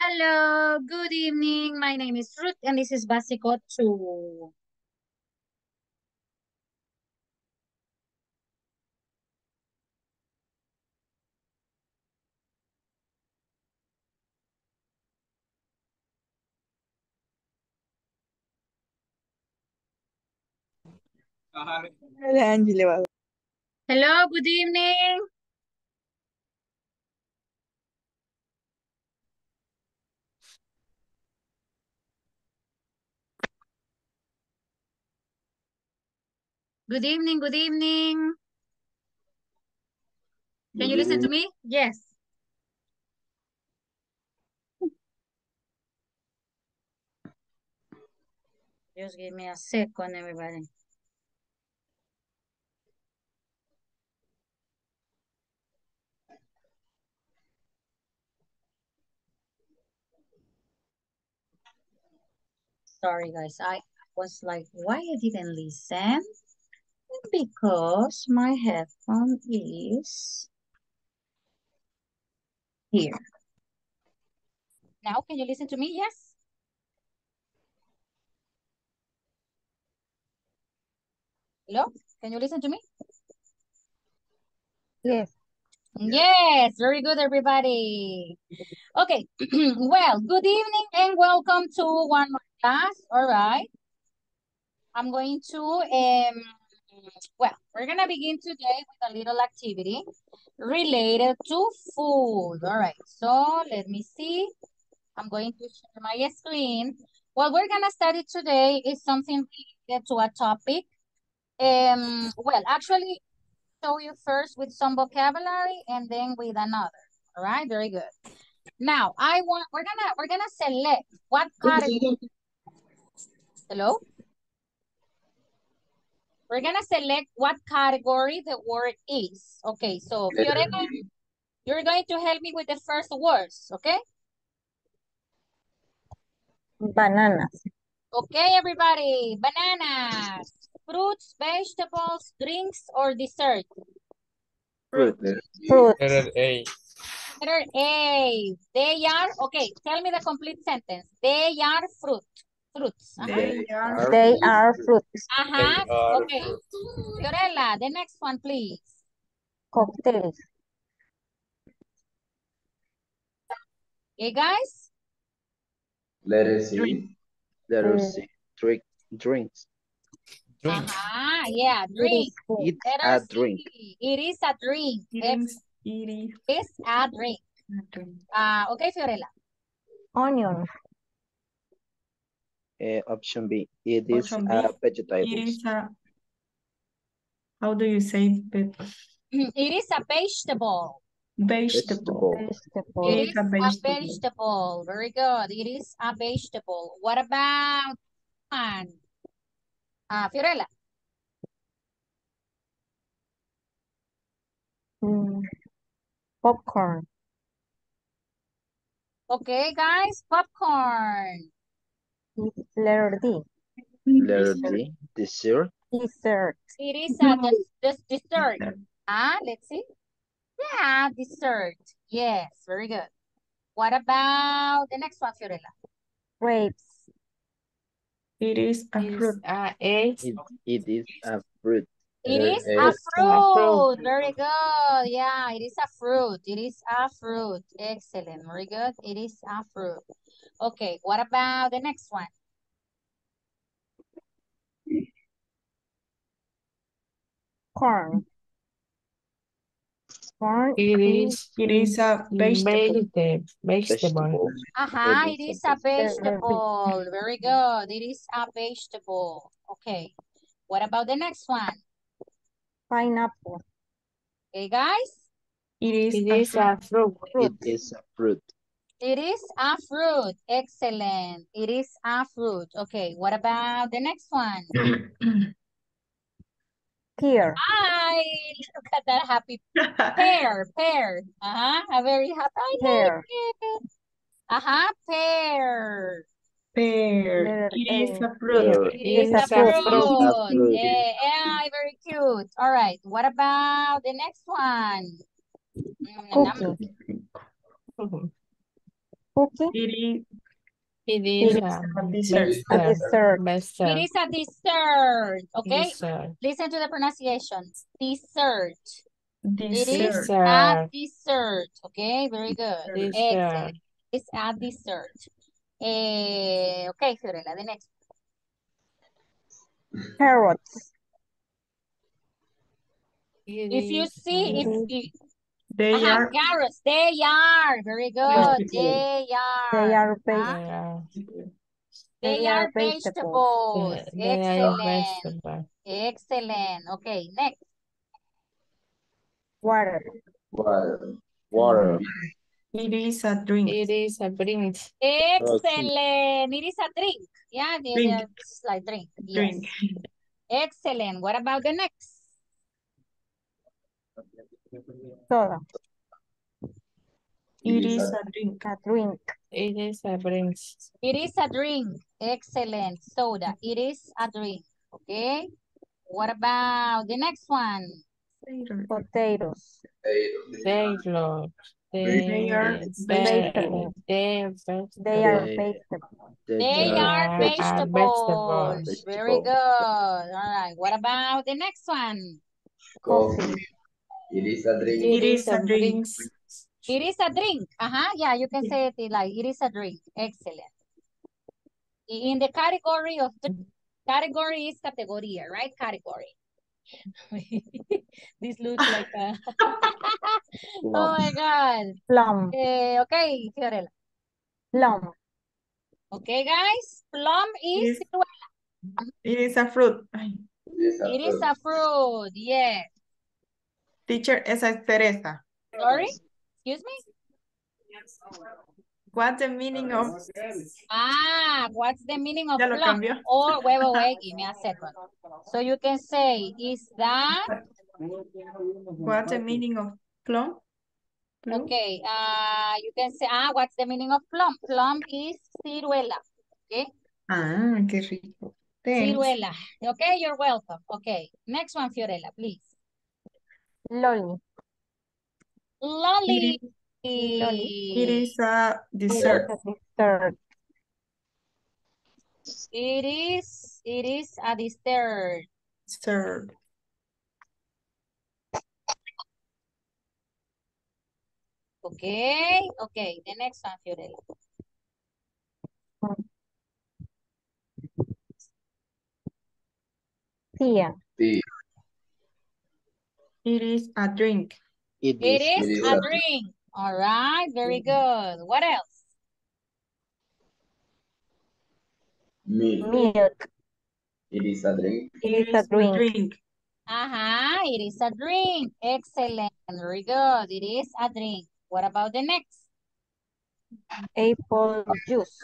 Hello, good evening. My name is Ruth and this is Básico 2. Uh, Hola, Hello, good evening. Good evening, good evening. Can you listen to me? Yes. Just give me a second, everybody. Sorry, guys. I was like, why I didn't listen? Because my headphone is here. Now, can you listen to me? Yes. Hello? Can you listen to me? Yes. Yes, very good, everybody. Okay, well, good evening and welcome to one more class. All right. I'm going to, um, well, we're going to begin today with a little activity related to food. All right, so let me see. I'm going to share my screen. What we're going to study today is something related to a topic. Um, well, actually, show you first with some vocabulary and then with another. All right, very good. Now, I want we're gonna we're gonna select what category. Hello. We're gonna select what category the word is. Okay, so Fiorella, you're going to help me with the first words. Okay. Bananas. Okay, everybody. Bananas, fruits, vegetables, drinks, or dessert. Fruit. Letter A. Letter A. They are, okay, tell me the complete sentence. They are fruit. Fruits. Uh -huh. They are, they are fruits. Uh -huh. They are Okay. fruits. Fiorella, the next one, please. Cocktails. Okay, guys? Letter C. Letter C. Drink. Drinks. Drink. Uh-huh, yeah, It drink. It's Letter a drink. C. It is a drink. It It is, it is is a drink. Uh, okay, Fiorella. Onion. Uh, option B. It is Option B. a It vegetables. a, how do you say ve- It is a vegetable. vegetable? Vegetable. Vegetable. It It is is a a vegetable. vegetable. Very good. It is a vegetable. What about one? Uh, Fiorella. Mm, Popcorn. Okay, guys. Popcorn. It's letter D. Letter D. Dessert. Dessert. It is a No. des des- dessert. Ah, let's see. Yeah, dessert. Yes, very good. What about the next one, Fiorella? Grapes. It is a Is fruit. a A. It, it is a fruit. It is A. a fruit. fruit. Very good. Yeah, it is a fruit. It is a fruit. Excellent. Very good. It is a fruit. Okay, what about the next one? Corn. Corn It is. It is a vegetable. Vegetable. Vegetable. Uh-huh, It it is is a a vegetable. Very good. It is a vegetable. Okay. What about the next one? Pineapple. Okay, guys? It is It a is fruit. a fruit. It is a fruit. It is a fruit. Excellent. It is a fruit. Okay, what about the next one? Pear. Hi, look at that happy pear, pear. Uh-huh, a very happy, I like Pear. it. Uh-huh, pear. Pear. It is A. a fruit. Pear. It is a is a fruit. fruit. fruit. Yeah, yeah, very cute. All right, what about the next one? Mm, Cookie. Cookie, It is It is It a a dessert. a dessert, Best It is a dessert, okay? Dessert. Listen to the pronunciation. Dessert. Dessert. It is Dessert. a Dessert. dessert, okay? Very good. Dessert. Excellent. It's a dessert. Eh, okay, Fiorella, the next. carrots, If you see, if you, They Ajá, are carrots, they are, very good, they are. they are vegetables, They they are are vegetables. vegetables, They they are excellent, excellent, okay, next. water, Water. Water. It is a drink. It is a drink. Excellent, it is a drink, yeah, they, they Drink. are, this is like drink, yes. Drink. Excellent, what about the next? Soda, It is a drink. a drink, It is a drink. It is a drink, excellent, soda, it is a drink, okay? What about the next one? Later. potatoes, They look. They are They vegetables. they vegetables. they are vegetables, They are are vegetables. vegetables. Very good. All right. What about the next one? coffee, It is a drink. It is a drink. It is a drink. Uh-huh. Yeah, you can say it like it is a drink. Excellent. In the category of the category is categoría, right? Category. this looks like a oh my god. plum, Eh, okay, Fiorella. plum, Okay, guys. Plum is Yes. It is a fruit. It is a it is fruit. a fruit. Yes. Teacher, esa es cereza. Sorry. Excuse me. What's the meaning of? Ah, what's the meaning of Ya lo plum? cambió. Or wait, wait, wait, give me a second. So you can say, is that What's the meaning of plum? Plum? okay? Uh, you can say, ah, what's the meaning of plum? Plum is ciruela. Okay, Ah, qué rico. Thanks. ciruela. Okay, you're welcome. Okay, next one, Fiorella, please. Lolly, Lolly. It is a it is dessert. a dessert, It is. It is a dessert. Dessert. Okay, okay. The next one, Fiorella. tea, Tea. It is a drink. It It is. is is a a- drink. All right, very good. What else? Milk. milk, It is a drink. it is a drink, Uh-huh, it is a drink. Excellent. Very good. It is a drink. What about the next? apple juice,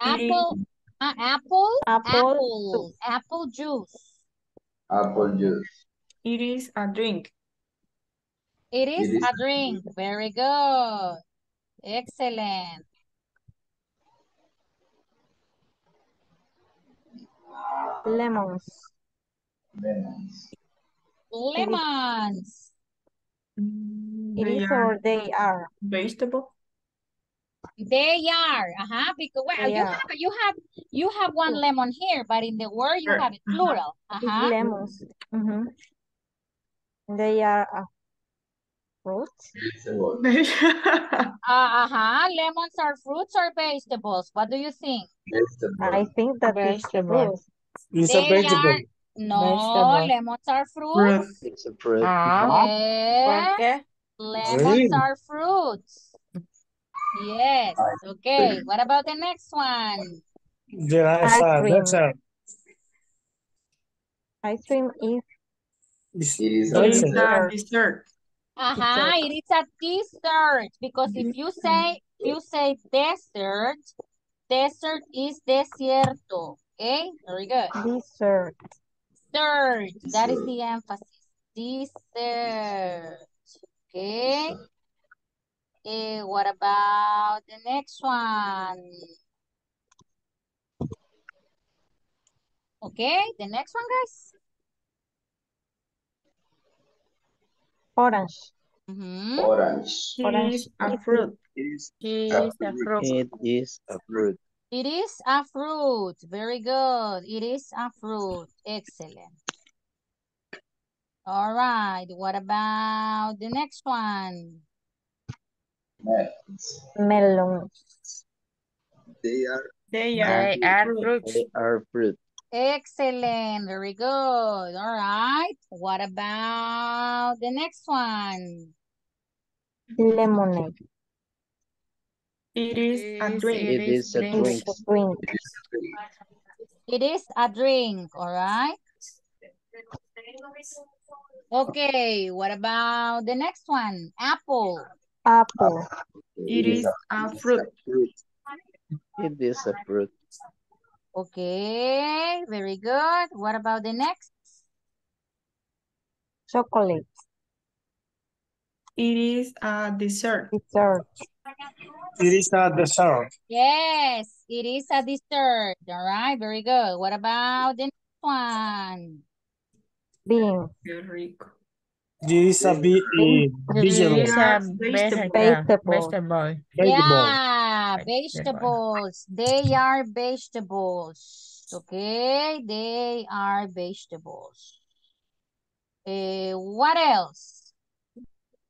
Apple. Uh, apple. apple Apple. Apple juice. Apple juice. It is a drink. It is is a a drink. Very good. Excellent. lemons, Lemons. Lemons. It They is are or they are, vegetable. They are. Uh-huh. Because well, you are. have you have you have one lemon here, but in the word you have it Uh-huh. plural. it's Uh-huh. lemons, mhm. They are a fruit, Vegetable. Uh, uh-huh. Lemons are fruits or vegetables. What do you think? Vegetable. I think that is vegetables. fruit, It's They are no Vegetable. lemons are fruits. Fruit. It's a fruit. Ah, ¿por Yes, qué? lemons Really? are fruits. Yes. Okay. What about the next one? There is Ice a uh, cream. dessert. Uh, ice cream is It's It is It a is dessert. a dessert. Uh-huh. It is a dessert because if you mm-hmm. say if you say desert, desert is desierto. Okay. Very good. dessert, Dessert. That is the emphasis. Dessert. Okay. Eh, what about the next one? Okay, the next one, guys. orange, Mhm. orange. It Orange is a is- fruit. It is a fruit. It is a fruit. It is a fruit. Very good. It is a fruit. Excellent. All right. What about the next one? Melons. Melon. They are They are They are fruits. They are fruit. Excellent. Very good. All right. What about the next one? Lemonade. It is a a drink. It's a drink. It is a drink. All right. Okay. What about the next one? Apple. Apple. It is a fruit. It is a fruit. Okay. Very good. What about the next? Chocolate. It is a dessert. Dessert. It is a dessert. Yes, it is a dessert. All right. Very good. What about the next one? Bean. Qué rico. It is a be It vegetable. is a Vegetable. vegetable. Vegetable. Vegetable. Yeah, vegetables. They are vegetables. Okay, they are vegetables. Eh, what else?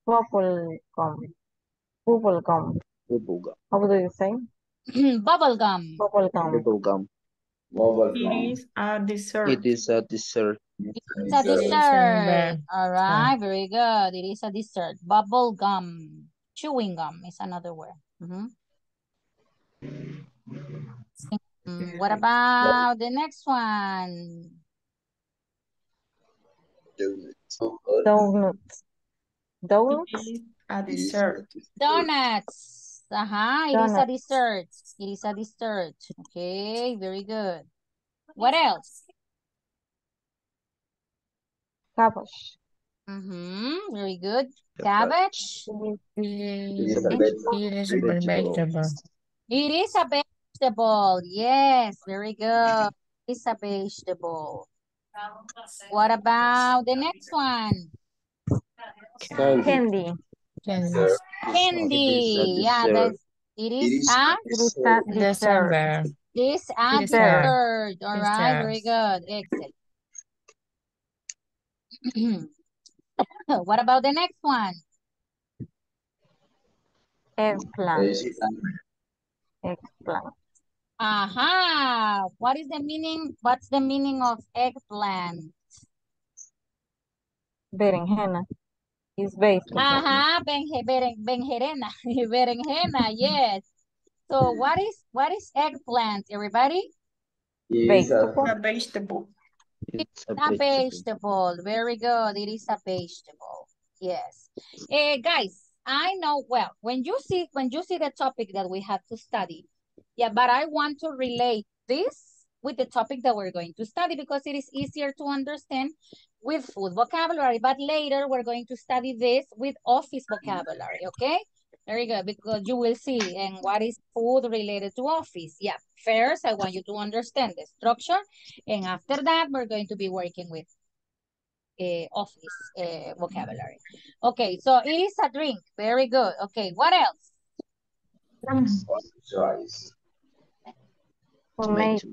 Bubble gum. Bubble gum. Bubble gum. How do you say? Bubble gum. Bubble gum. Bubble gum. Bubble It gum. is a dessert. It is a dessert. It's a Dessert. dessert. All right, very good. It is a dessert. Bubble gum. Chewing gum is another word. Mm, What about the next one? Donuts. Donuts. Donuts. is a dessert. Donuts. Uh-huh. It is a dessert. It is a dessert. Okay, very good. What else? Cabbage. Mm-hmm. Very good. Cabbage. Cabbage. It is It It is a is vegetable. it is a Vegetable. vegetable. It is a vegetable. Yes, very good. It's a vegetable. What about the next one? Candy. candy. Candy. Candy. Yeah, that's it It is is a It is a dessert. This a Dessert. dessert. All right, very good. Excellent. What about the next one? Eggplant. Vegetable. Eggplant. Aha. What is the meaning? What's the meaning of eggplant? Berenjena. Is vegetable. Aha, benje, beren, benjerena, berenjena, yes. So what is what is eggplant, everybody? It is Vegetable. A vegetable. It's a vegetable. vegetable. Very good. It is a vegetable. Yes. Eh, guys, I know well when you see when you see the topic that we have to study. Yeah, but I want to relate this with the topic that we're going to study because it is easier to understand with food vocabulary. But later we're going to study this with office vocabulary, okay? Very good, because you will see and what is food related to office. Yeah, first I want you to understand the structure and after that we're going to be working with uh, office uh, vocabulary. Okay, so it is a drink. Very good. Okay, what else? rice. Tomato.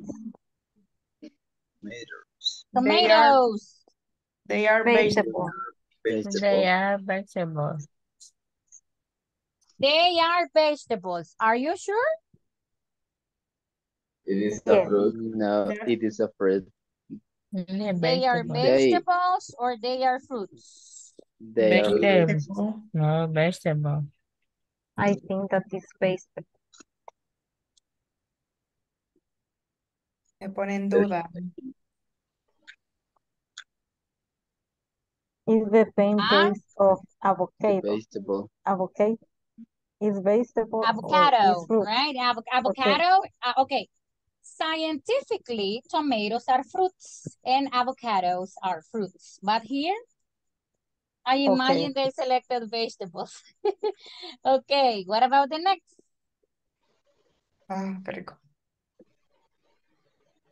Tomatoes. They are- Tomatoes. They are vegetables. Vegetable. They are vegetables. They are vegetables. Are you sure? It is a Yes. fruit. No, it is a fruit. They are vegetables. They- or they are fruits? They are Vegetable. Vegetable. No, vegetable. I think that is vegetable. Me pone en duda. Is the same Ah. taste of avocado. vegetable. Avocado. Is vegetable or Avocado, right? Avo- avocado. uh, okay. Scientifically, tomatoes are fruits and avocados are fruits. But here, I imagine they selected vegetables. okay, what about the next? Ah, qué rico.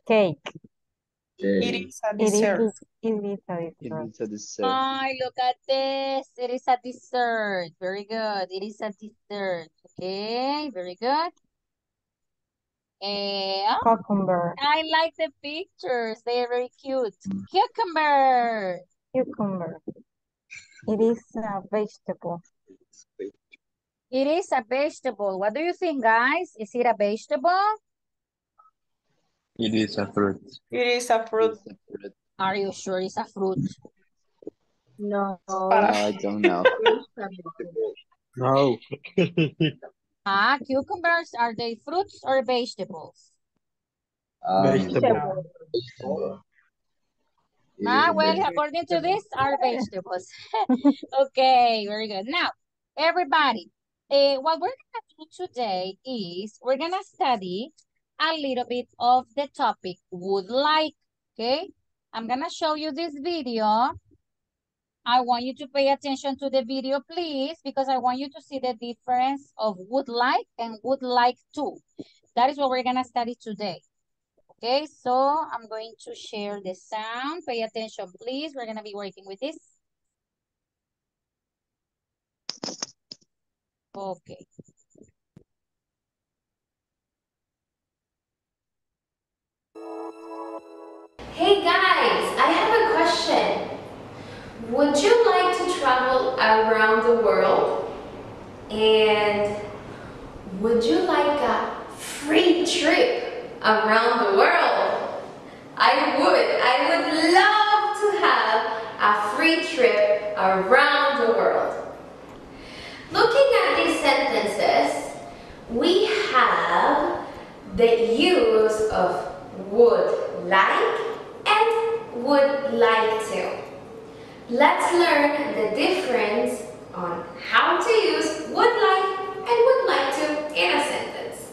Cake. It Cake. is a It is, dessert. It is a It dessert. is a dessert. Ay, look at this. It is a dessert. Very good. It is a dessert. Okay, very good. Eh, Cucumber. I like the pictures. They are very cute. Cucumber. Cucumber. It is a vegetable. It is a vegetable. What do you think, guys? Is it a vegetable? It is a fruit. It is a fruit. It's a fruit. Are you sure it's a fruit? No. I don't know. No. Ah, cucumbers, are they fruits or vegetables? Um, Vegetable. Ah, is well, according to this, are vegetables. Okay, very good. Now, everybody, eh, what we're gonna do today is we're gonna study a little bit of the topic would like, okay? I'm gonna show you this video. I want you to pay attention to the video, please, because I want you to see the difference of would like and would like to. That is what we're gonna study today. Okay, so I'm going to share the sound. Pay attention, please. We're gonna be working with this. Okay. Hey guys, I have a question. Would you like to travel around the world? And would you like a free trip around the world? I would. I would love to have a free trip around the world. Looking at these sentences, we have the use of would like would like to. Let's learn the difference on how to use would like and would like to in a sentence.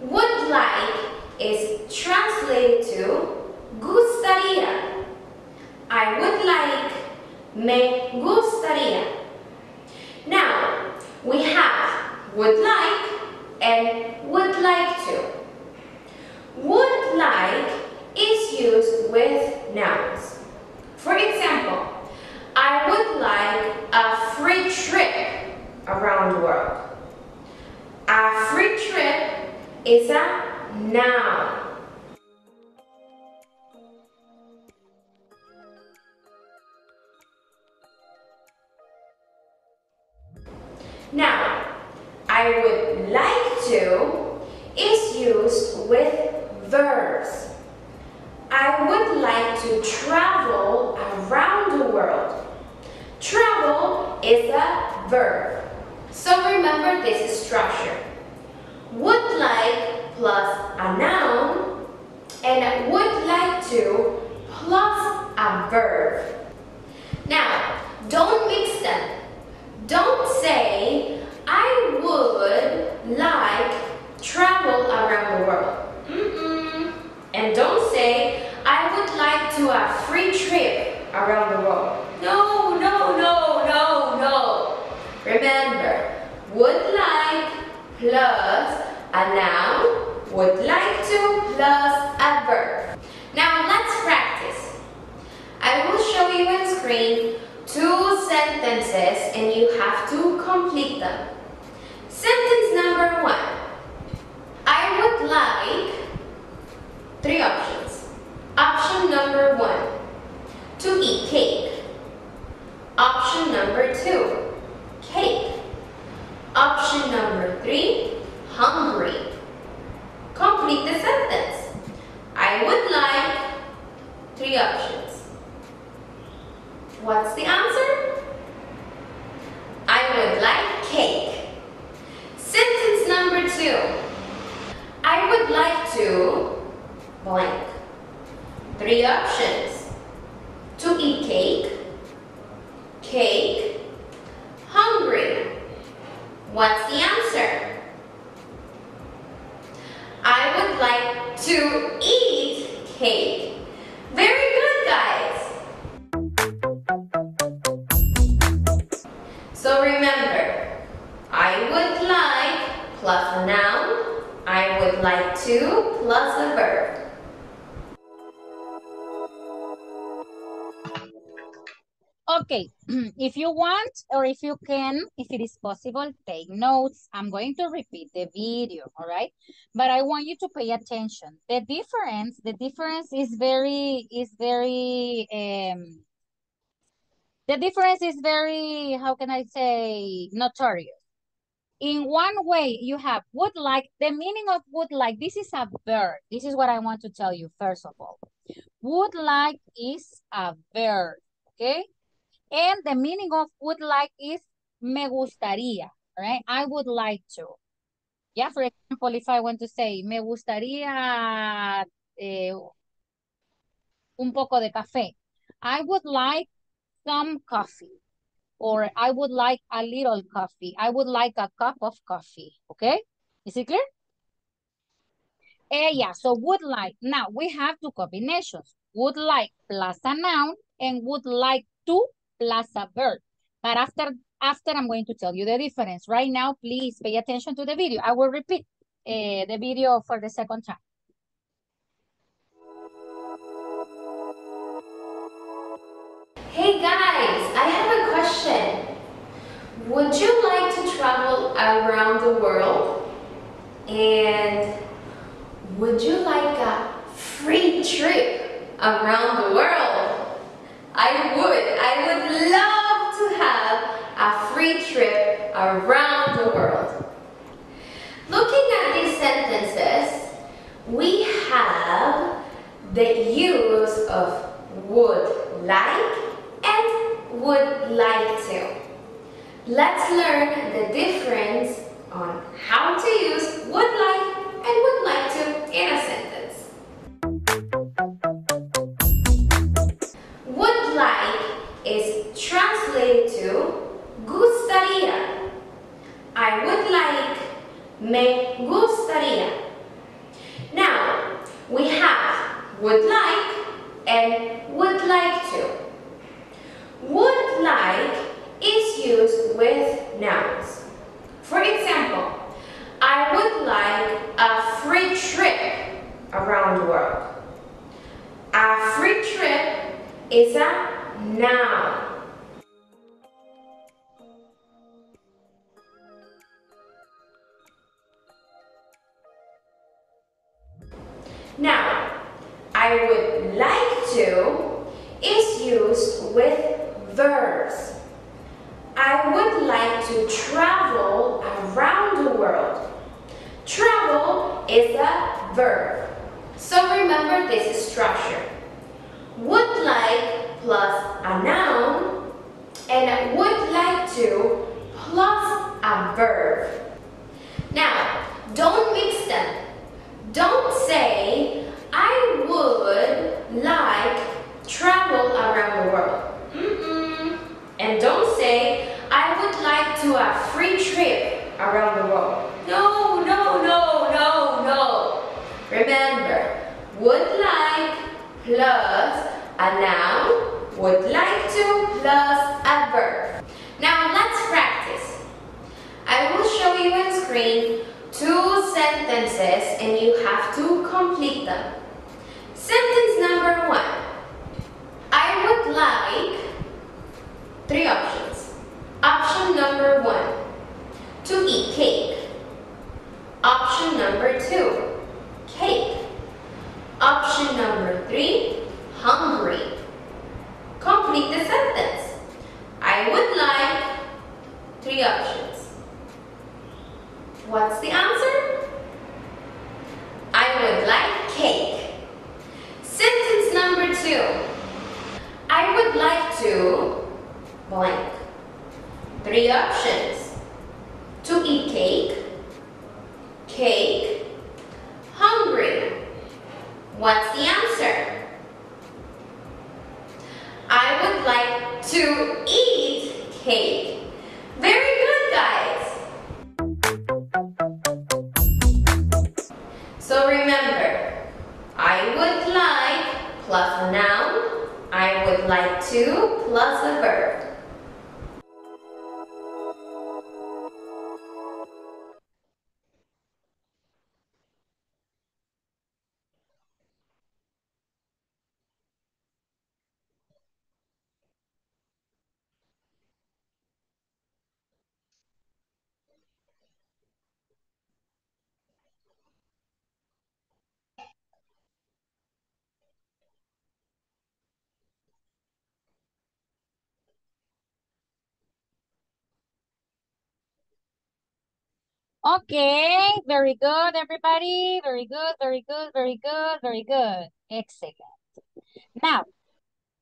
Would like is translated to gustaría. I would like, me gustaría. Now, we have would like and would like to. Would like is used with nouns. For example, I would like a free trip around the world. A free trip is a noun. Now, I would like to is used with verbs. I would like to travel around the world. Travel is a verb. So remember this structure. Would like plus a noun and would like to plus a verb. Now, don't mix them. Don't say, I would like travel around the world. Mm-mm. And don't say, I would like to a free trip around the world. No, no, no, no, no. Remember, would like plus a noun, would like to plus a verb. Now let's practice. I will show you on screen two sentences and you have to complete them. Sentence number one. Like three options. Option number one, to eat cake. Option number two, cake. Option number three, hungry. Complete the sentence. I would like three options. What's the answer? I would like cake. Sentence number two. I would like to blank. Three options. To eat cake, cake, hungry. What's the answer? I would like to eat cake. Very good, guys. So remember, I would like plus noun, I would like to plus a verb. Okay, if you want or if you can, if it is possible, take notes. I'm going to repeat the video, all right? But I want you to pay attention. The difference, the difference is very, is very, um, the difference is very, how can I say, notorious. In one way, you have would like, the meaning of would like, this is a verb. This is what I want to tell you, first of all. Would like is a verb, okay? And the meaning of would like is me gustaría, right? I would like to. Yeah, for example, if I want to say, me gustaría eh, un poco de café. I would like some coffee. Or I would like a little coffee. I would like a cup of coffee. Okay? Is it clear? Eh, yeah, so would like. Now, we have two combinations. Would like plus a noun and would like to plus a verb. But after, after I'm going to tell you the difference. Right now, please pay attention to the video. I will repeat uh, the video for the second time. Question. Would you like to travel around the world? And would you like a free trip around the world? I would. I would love to have a free trip around the world. Looking at these sentences, we have the use of would like would like to. Let's learn the difference on how to use would like and would like to in a sentence. Would like is translated to gustaría. I would like, me gustaría. Now, we have would like and would like to. Would like is used with nouns. For example, I would like a free trip around the world. A free trip is a noun. Very good, everybody. Very good, very good, very good, very good. Excellent. Now,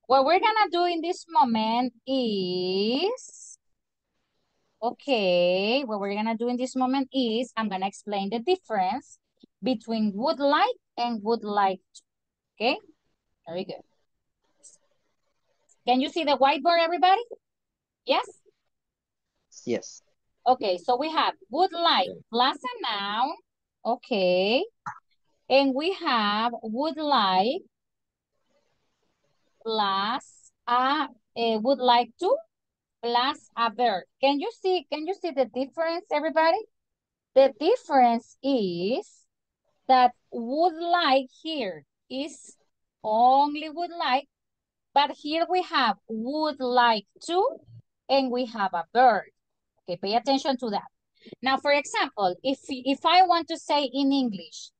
what we're gonna do in this moment is, okay, what we're gonna do in this moment is, I'm gonna explain the difference between would like and would like to, okay? Very good. Can you see the whiteboard, everybody? Yes? Yes. Okay, so we have would like plus a noun, okay. And we have would like plus a, eh, would like to plus a verb. Can you see, can you see the difference, everybody? The difference is that would like here is only would like, but here we have would like to, and we have a verb. Okay, pay attention to that. Now, for example, if, if I want to say in English,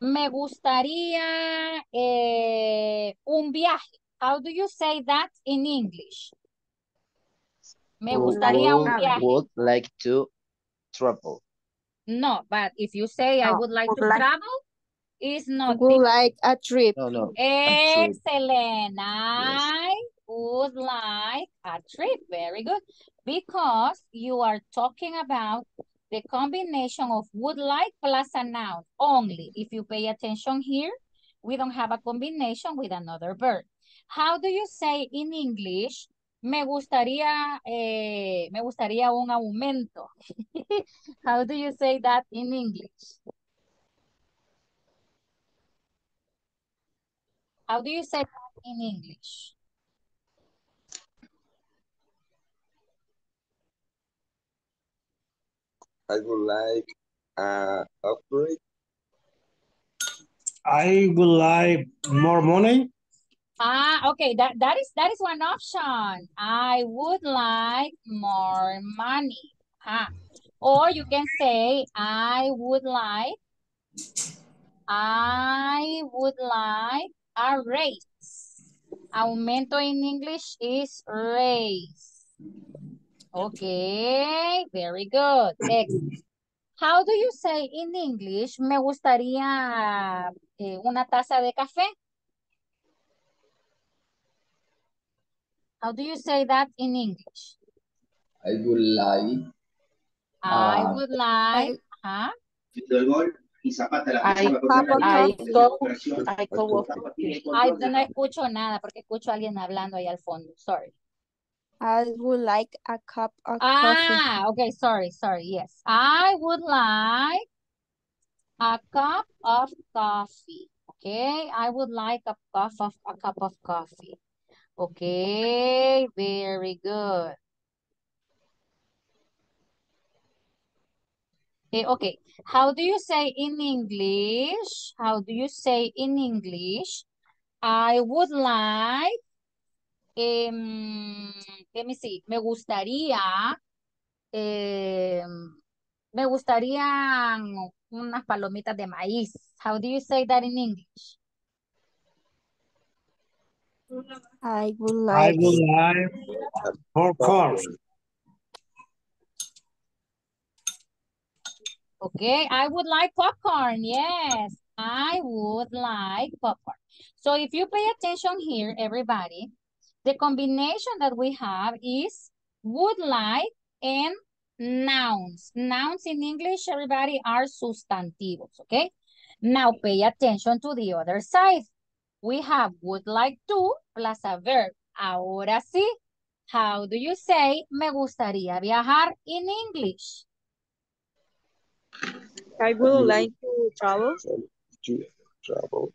me gustaría eh, un viaje. How do you say that in English? Me gustaría un Would, viaje. would like to travel. No, but if you say I would like would to like- travel, it's not. Would like a trip. No, no. a trip. Excellent. I would like a trip. Very good. Because you are talking about the combination of would like plus a noun only. If you pay attention here, we don't have a combination with another verb. How do you say in English? Me gustaría, eh, me gustaría un aumento. How do you say that in English? How do you say that in English? I would like uh upgrade. I would like more money. Ah, okay, that, that is that is one option. I would like more money. Ah. Or you can say, I would like, I would like a raise. Aumento in English is raise. Okay, very good. Excellent. How do you say in English, me gustaría eh, una taza de café? How do you say that in English? I would like I Ah. would like, huh? I Ay, no, no escucho nada porque escucho a alguien hablando ahí al fondo. Sorry. I would like a cup of coffee. Ah, okay, sorry, sorry. Yes. I would like a cup of coffee. Okay, I would like a cup of a cup of coffee. Okay, very good. Okay, okay. How do you say in English? How do you say in English? I would like, em, let me see, me gustaría, em, me gustarían unas palomitas de maíz. How do you say that in English? I would I like would like popcorn. Okay, I would like popcorn. Yes, I would like popcorn. So if you pay attention here, everybody, the combination that we have is would like and nouns. Nouns in English, everybody, are sustantivos, okay? Now pay attention to the other side. We have would like to plus a verb. Ahora sí, how do you say me gustaría viajar in English? I would like to travel. to travel.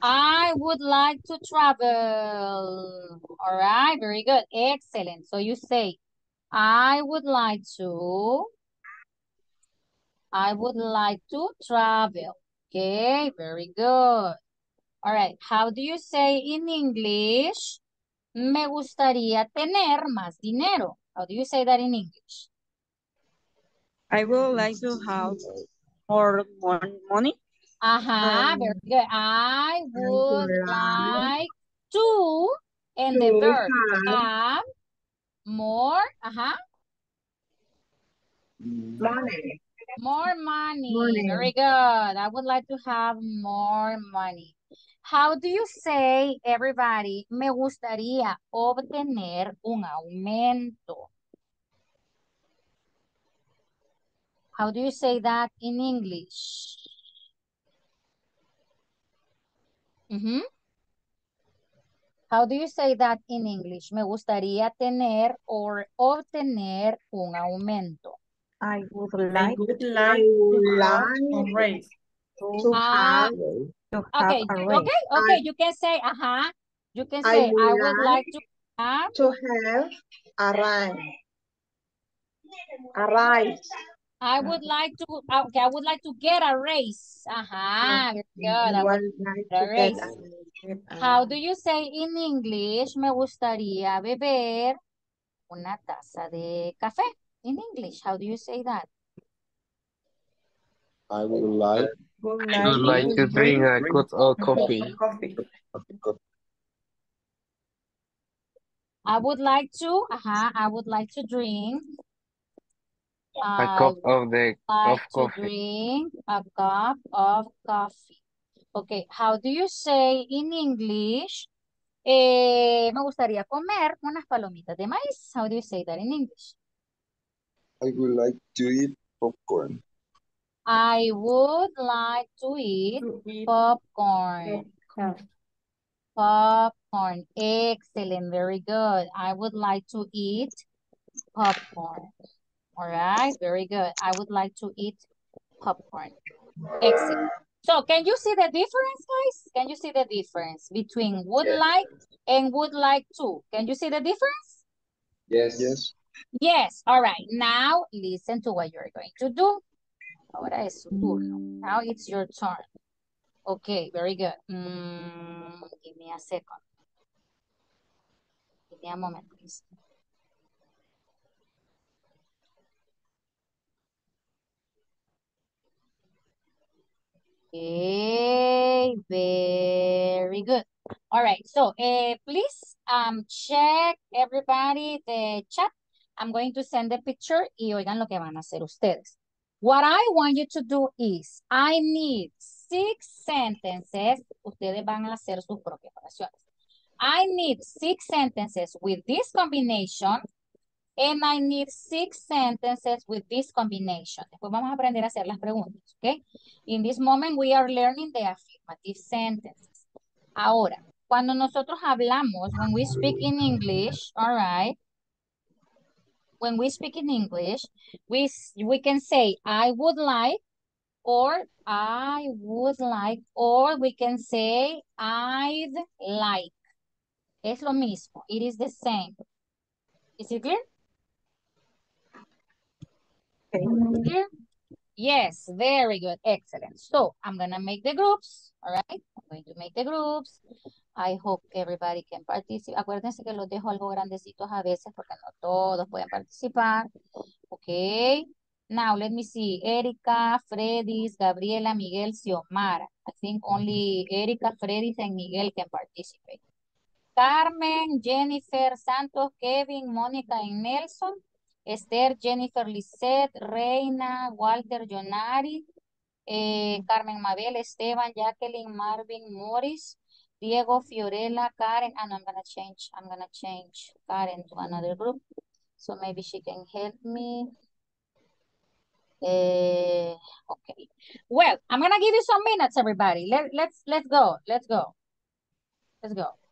I would like to travel. All right, very good. Excellent. So you say, I would like to, I would like to travel. Okay, very good. All right, how do you say in English? Me gustaría tener más dinero. How do you say that in English? I would like to have more mon- money. Ajá, Um, very good. I would like to, and the verb have have more, ajá, money. More money. Money. Very good. I would like to have more money. How do you say, everybody, me gustaría obtener un aumento? How do you say that in English? Mhm. How do you say that in English? Me gustaría tener or obtener un aumento. I would I like would I like would to have like a raise. to Ah, have to have Okay, a okay, raise. okay. You can say, uh-huh. You can I say, would I would like like to have. to have a rise. A rise. I would like to, uh, okay, I would like to get a raise. Ajá, very good. I I would would like to raise. How do you say in English? Me gustaría beber una taza de café. In English, how do you say that? I would like I would like to drink a a cup of coffee. of coffee. I would like to, uh-huh, I would like to drink. A I cup would of the like of to coffee. drink a cup of coffee. Okay, how do you say in English? Eh, me gustaría comer unas palomitas de maíz. How do you say that in English? I would like to eat popcorn. I would like to eat To eat popcorn. popcorn. Popcorn. Excellent. Very good. I would like to eat popcorn. All right. Very good. I would like to eat popcorn. Excellent. So can you see the difference, guys? Can you see the difference between would Yes. like and would like to? Can you see the difference? Yes. Yes. Yes. All right. Now listen to what you're going to do. Ahora es su turno. Now it's your turn. Okay, very good. Mm, give me a second. Give me a moment, please. Okay, very good. All right, so uh, please um, check everybody the chat. I'm going to send the picture y oigan lo que van a hacer ustedes. What I want you to do is, I need six sentences. Ustedes van a hacer sus propias oraciones. I need six sentences with this combination and I need six sentences with this combination. Después vamos a aprender a hacer las preguntas, ¿ok? In this moment we are learning the affirmative sentences. Ahora, cuando nosotros hablamos, when we speak in English, all right, when we speak in English, we, we can say, I would like, or I would like, or we can say, I'd like. Es lo mismo. It is the same. Is it clear? Clear? Yes, very good. Excellent. So I'm going to make the groups. All right. I'm going to make the groups. I hope everybody can participate. Acuérdense que los dejo algo grandecitos a veces porque no todos pueden participar. Okay. Now let me see. Erika, Fredis, Gabriela, Miguel, Xiomara. I think only Erika, Fredis, and Miguel can participate. Carmen, Jennifer, Santos, Kevin, Mónica, and Nelson. Esther, Jennifer, Lisette, Reina, Walter, Jonari, eh, Carmen Mabel, Esteban, Jacqueline, Marvin, Morris, Diego, Fiorella, Karen, and I'm gonna change, I'm gonna change Karen to another group. So maybe she can help me. Eh, okay. Well, I'm gonna give you some minutes, everybody. Let, let's, let's go, let's go. Let's go.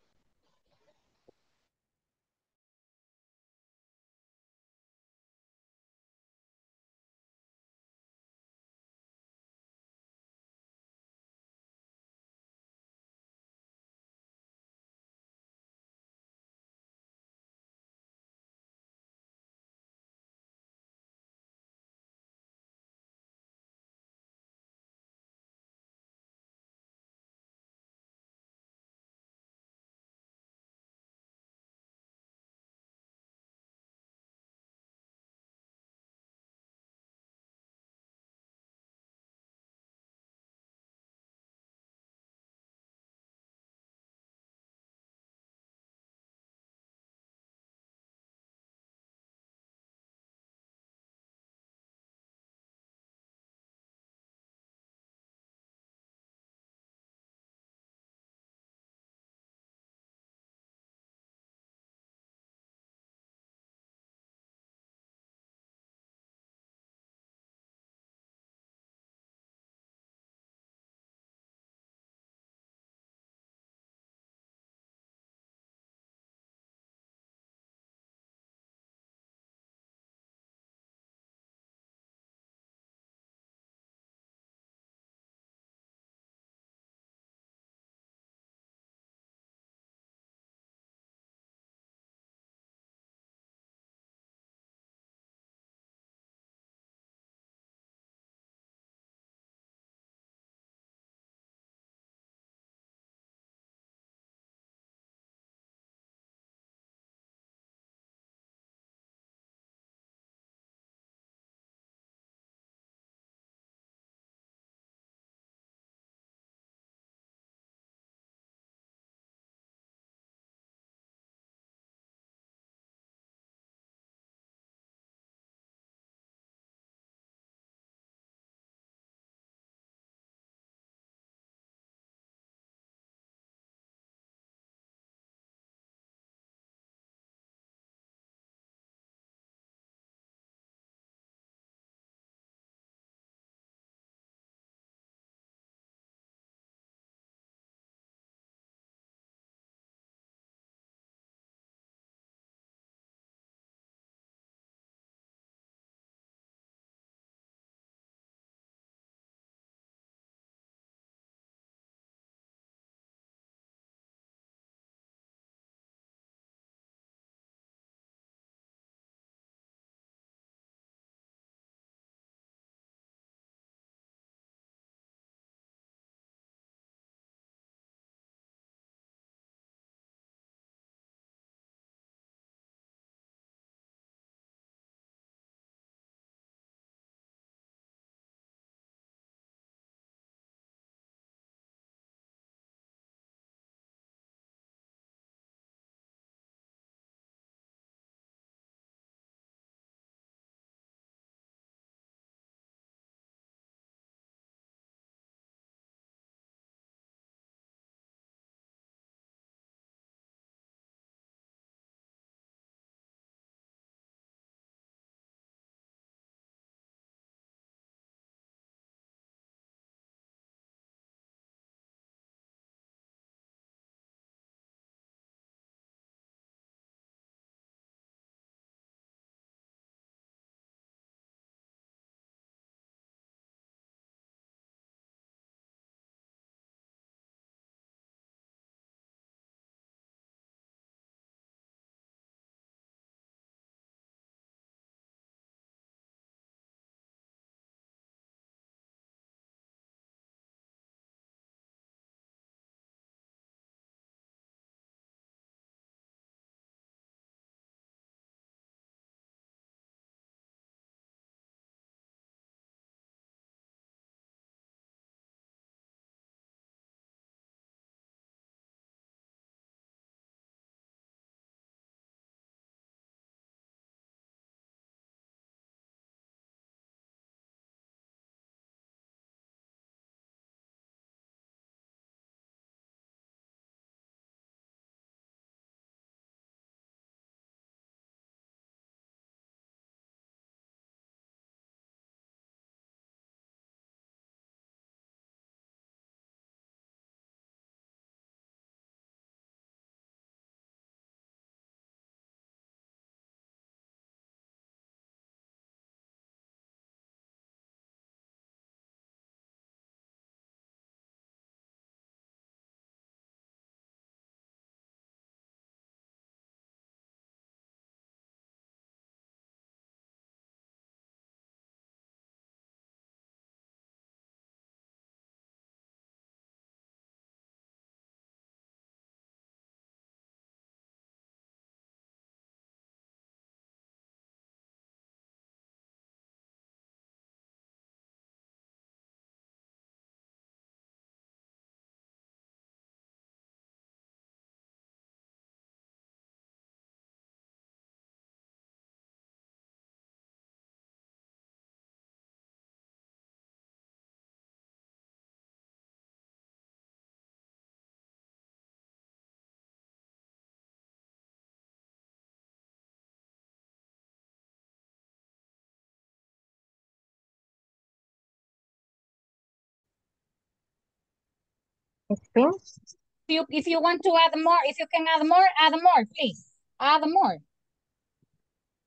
Springs. If you, if you want to add more, if you can add more, add more, please. Add more.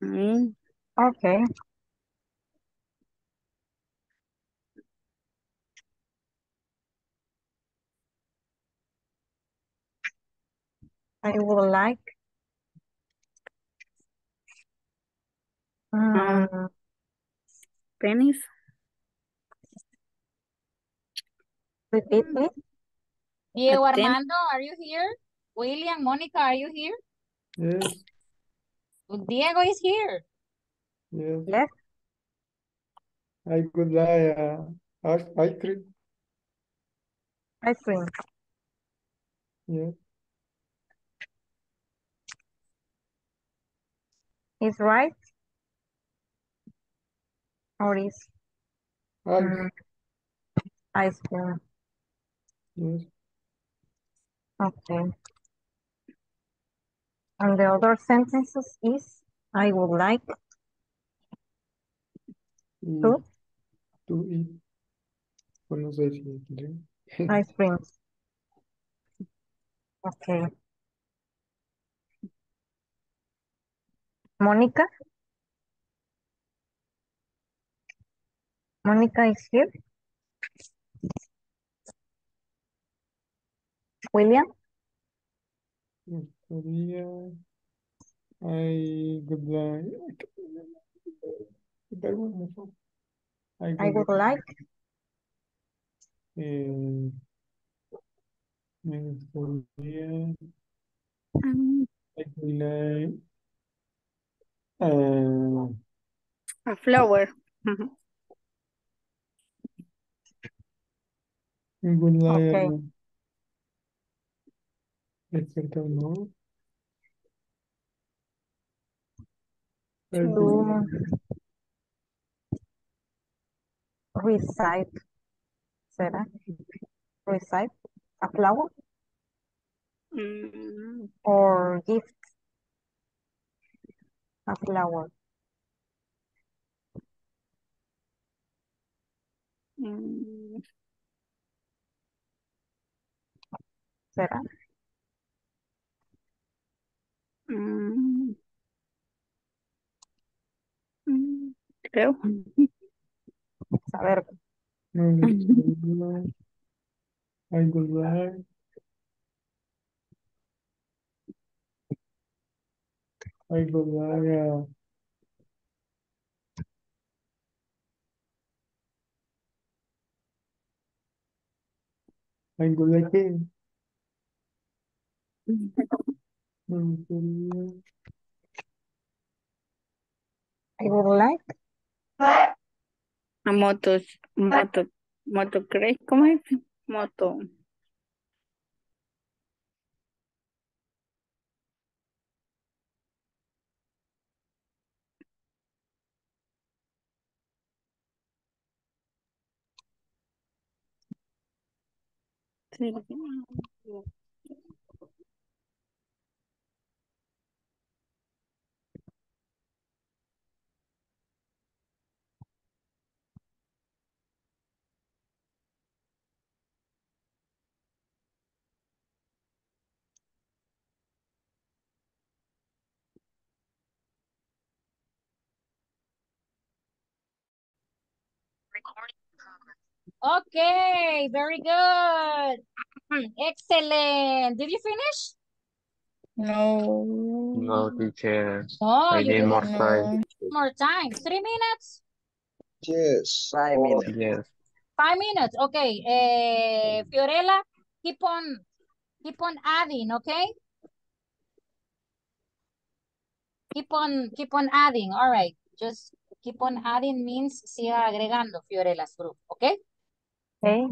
Mm, okay. I would like um, Pennies. repeat please. Diego At ten. Armando, are you here? William, Monica, are you here? Yes, Diego is here. yes. Yes. I could like uh, ice ice cream. Ice cream. Yes. Is right or is Ice. mm, ice cream? Yes. Okay. And the other sentences is I would like to to eat. Pues no sé ice cream. Okay. Monica? Monica is here. William? Estaría. I would like. That one, mejor. I I would like Eh, me gustaría. Mm, I would like. Uh, A flower. I would like. Okay. Etcétera, ¿no? I would to like- recite. ¿Será? Recite a flower Mm, or gift a flower. mm, ¿Será? Mm, mm, Creo. A ver, me gustaría. I would like. I would like. uh, I would like it. Me gustaría. I would like A motos, moto, moto, ¿crees? ¿Cómo es? Moto. Sí. Okay, very good. Excellent. Did you finish? No. No, teacher. Oh, I you need will more time. more time. Three minutes? Yes. Five Oh, minutes. Yes. Five minutes. Okay. Eh, Fiorella, keep on, keep on adding, okay? Keep on, keep on adding. All right. Just keep on adding means siga agregando Fiorella's group, okay? Okay.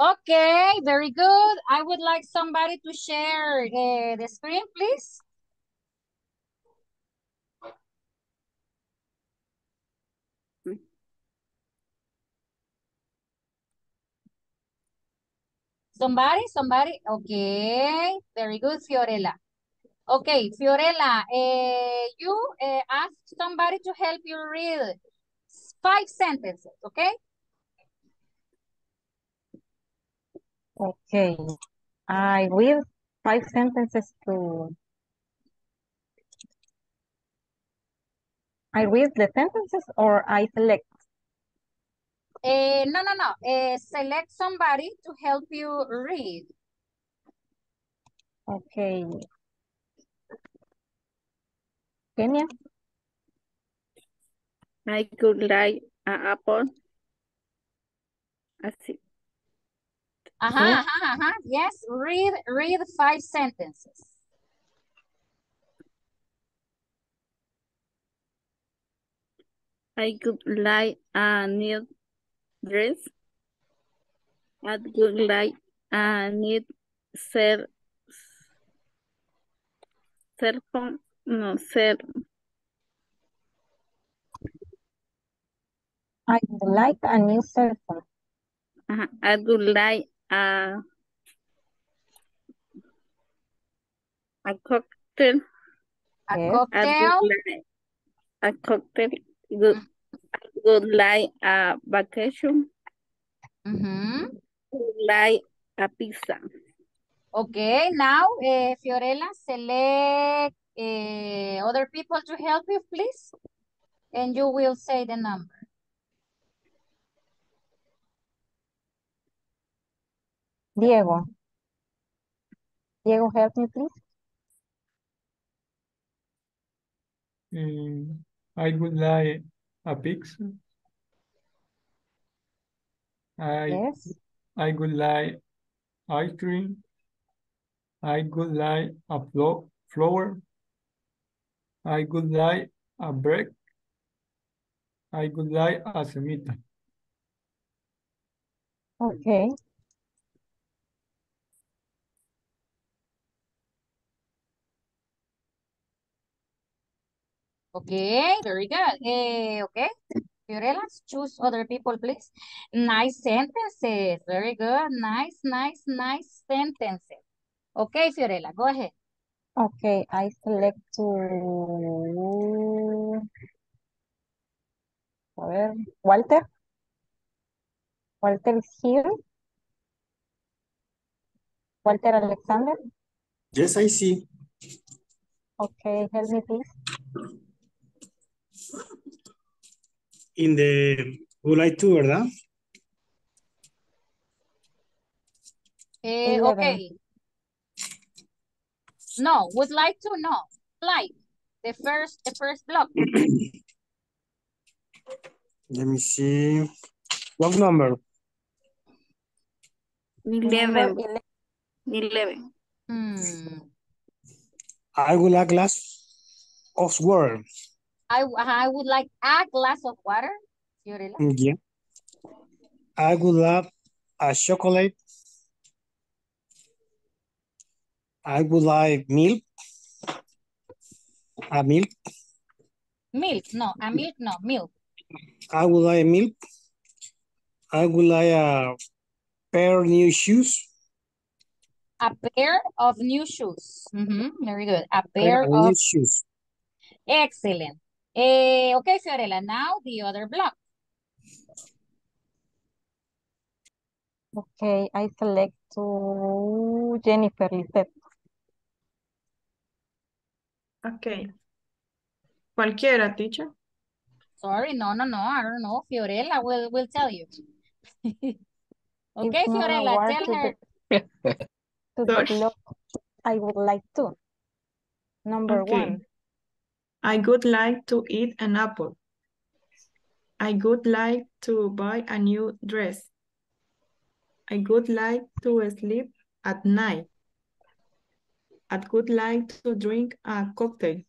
Okay, very good. I would like somebody to share uh, the screen, please. Somebody, somebody. Okay, very good, Fiorella. Okay, Fiorella, uh, you uh, ask somebody to help you read five sentences, okay? Okay. I read five sentences to. I read the sentences or I select. Uh, no, no, no. Uh, select somebody to help you read. Okay. Kenya. I could like an apple. Así. Ajá, Yes. ajá, ajá. Yes, read, read five sentences. I could like a new dress. I would like a new cell, cell phone. No, cell. I would like a new cell phone. Ajá. I would like a, a cocktail. A Yes. I cocktail. a cocktail. Good. I would like a vacation. Mhm. would like a pizza. Okay, now, uh, Fiorella, select uh, other people to help you, please. And you will say the number. Diego. Diego, help me, please. Eh, I would like a pizza. I Yes. I would like ice cream. I would like a flo flower. I would like a break. I would like a semita. Okay. Okay, very good. Eh, okay, Fiorella, choose other people, please. Nice sentences. Very good. Nice, nice, nice sentences. Okay, Fiorella, go ahead. Okay, I select to. A ver, Walter. Walter is here. Walter Alexander. Yes, I see. Okay, help me, please. In the July 2, ¿verdad? Eh, okay. No, would like to know. Like the first, the first block. Let me see. What number? Number Eleven. Eleven. Hmm. I would like glass of water. I, I would like a glass of water. Fiorella. Yeah. I would like a chocolate. I would like milk. A milk. Milk, no, a milk, no, milk. I would like milk. I would like a pair of new shoes. A pair of new shoes. Mhm, very good. A Pair pair of new of, shoes. excellent. Eh, okay, Fiorella, now the other block. Okay, I select to Jennifer Lisette. Okay. Cualquiera, teacher. Sorry, no, no, no, I don't know. Fiorella will, will tell you. Okay, If Fiorella, tell to her. the, to the block, I would like to. Number Okay. one. I would like to eat an apple. I would like to buy a new dress. I would like to sleep at night. I would like to drink a cocktail.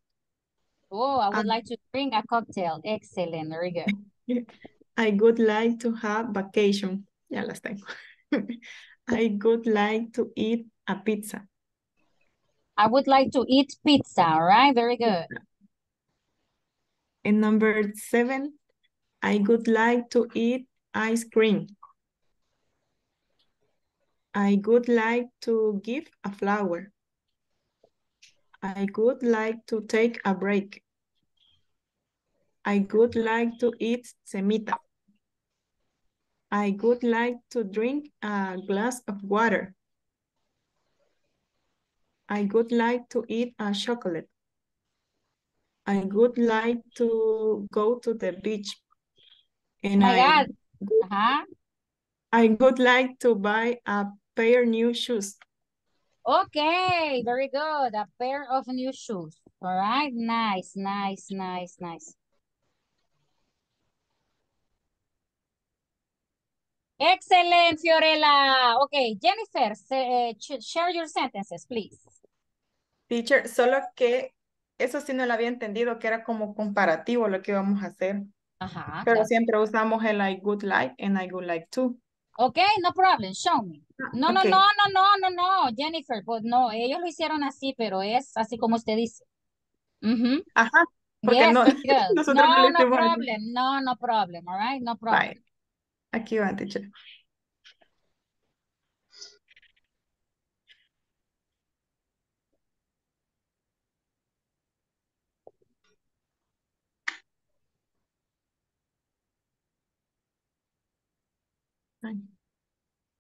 Oh, I would Um, like to drink a cocktail. Excellent, very good. I would like to have vacation. Ya las tengo. I would like to eat a pizza. I would like to eat pizza, all right? Very good. And number seven, I would like to eat ice cream. I would like to give a flower. I would like to take a break. I would like to eat semita. I would like to drink a glass of water. I would like to eat a chocolate. I would like to go to the beach. And my I, God. Ajá. I would like to buy a pair new shoes. Okay, very good. A pair of new shoes. All right, nice, nice, nice, nice. Excellent, Fiorella. Okay, Jennifer, say, uh, share your sentences, please. Teacher, solo que eso sí no lo había entendido, que era como comparativo lo que íbamos a hacer. Ajá. Pero siempre usamos el I would like and I would like to. Okay, no problem, show me. No, no, ok. no, no, no, no, no, Jennifer, pues no, ellos lo hicieron así, pero es así como usted dice. Ujú. Ajá, porque Yes, no, nosotros No, no no problem, no, no problem, all right, no problem. Aquí va, teacher.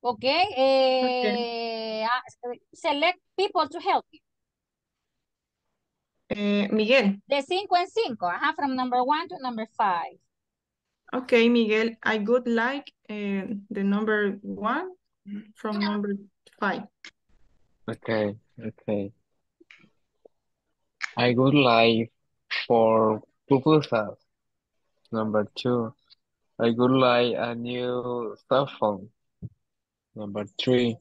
Okay, eh, ah, select people to help you. eh, Miguel. De cinco en cinco, ajá, from number one to number five. Okay, Miguel, I would like eh, the number one from number five. Okay, okay. I would like for pupusas. Number two, I would like a new cell phone. Number three,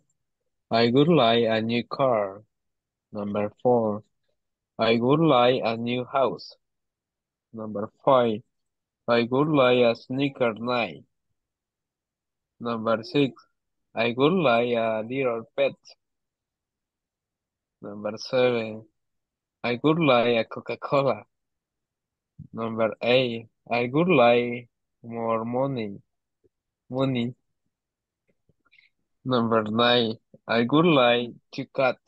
I would like a new car. Number four, I would like a new house. Number five, I would like a sneaker night. Number six, I would like a little pet. Number seven, I would like a Coca-Cola. Number eight, I would like more money. Money. Number nine, I would like to cut.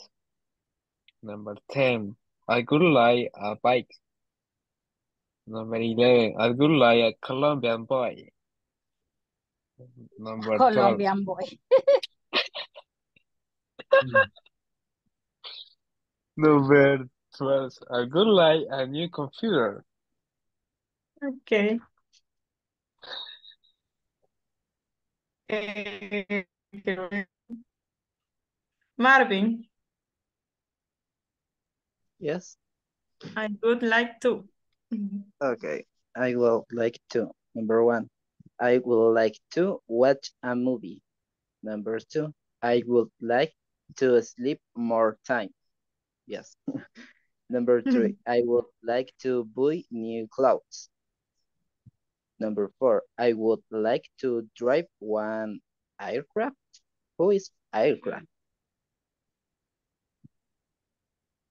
Number ten, I would like a bike. Number eleven, I would like a Colombian boy. Number twelve, Colombian boy. number twelve, I would like a new computer. Okay. Marvin, Yes. I would like to. Okay. I will like to. Number one, I would like to watch a movie. Number two, I would like to sleep more time. Yes. Number three, I would like to buy new clothes. Number four, I would like to drive one aircraft. Who is aircraft?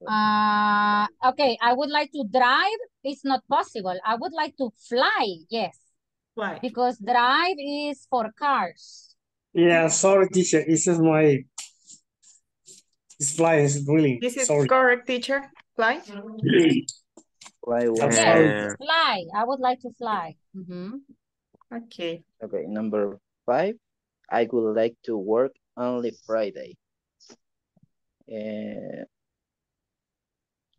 Uh, okay, I would like to drive. It's not possible. I would like to fly, yes. Why? Because drive is for cars. Yeah, sorry, teacher. This is my. This fly is really This is sorry. correct, teacher. Fly? Why I'm one? sorry. Yes, fly. I would like to fly. Mhm. Okay. Okay, number five, I would like to work only Friday. Eh,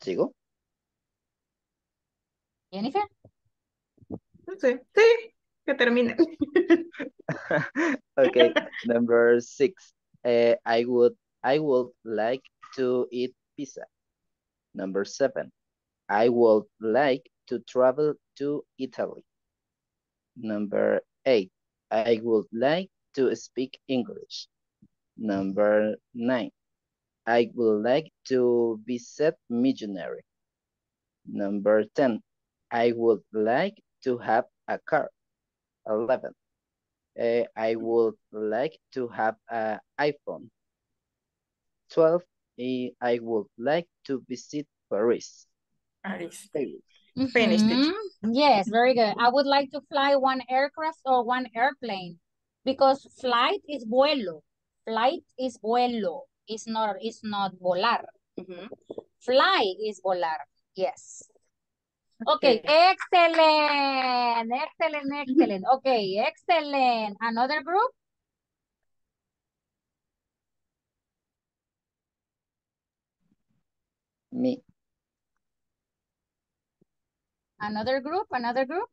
¿Sigo? Jennifer? No sé. Sí, que termine. Okay, number six, eh, I would I would like to eat pizza. Number seven, I would like to travel to Italy. Number eight, I would like to speak English. Number nine, I would like to visit missionary. Number 10, I would like to have a car. 11, Uh, I would like to have an iPhone. 12. eh, I would like to visit Paris. Paris. Paris. Finished it. Mhm. Yes, very good. I would like to fly one aircraft or one airplane because flight is vuelo. Flight is vuelo. It's not, it's not volar. Mhm. Fly is volar. Yes. Okay, excellent, excellent, excellent. Okay, excellent. Another group? Me. Another group? Another group?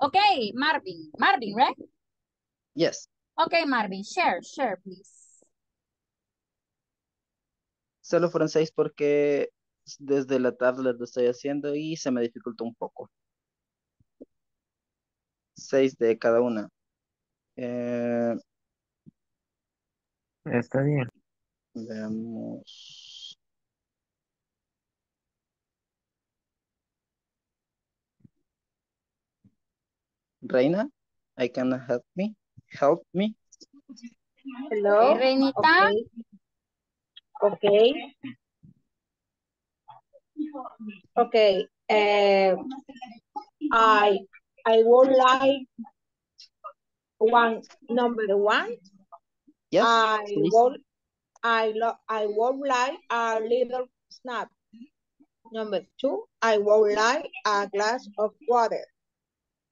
Okay, Marvin. Marvin, right? Yes. Okay, Marvin, share, share, please. Solo fueron seis porque desde la tablet lo estoy haciendo y se me dificultó un poco. Seis de cada una. Eh, Está bien. veamos. Reina, I can help me. Help me. Hello. Reinita. Okay. Okay. Uh, I I would like one number one. Yes, I please. would I lo I would like a little snack. Number two, I would like a glass of water.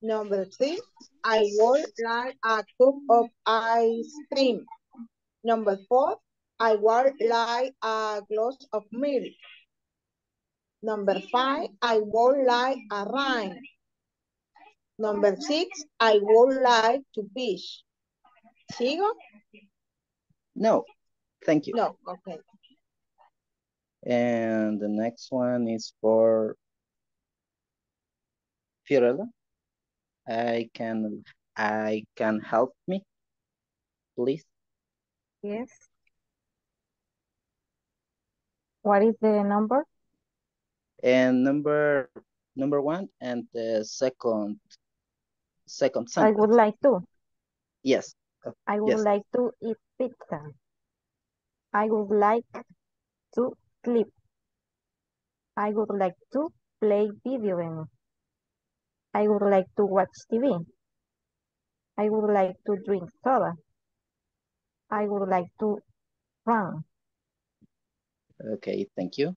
Number three, I would like a cup of ice cream. Number four, I would like a glass of milk. Number five, I would like a rhyme. Number six, I would like to fish. ¿Sigo? No, thank you. No, okay. And the next one is for Fiorella. I can I can help me, please. Yes. What is the number? And number number one and the second second I would like to. Yes. uh, I would yes. like to eat pizza. I would like to sleep. I would like to play video games. I would like to watch TV. I would like to drink soda. I would like to run. Okay, thank you.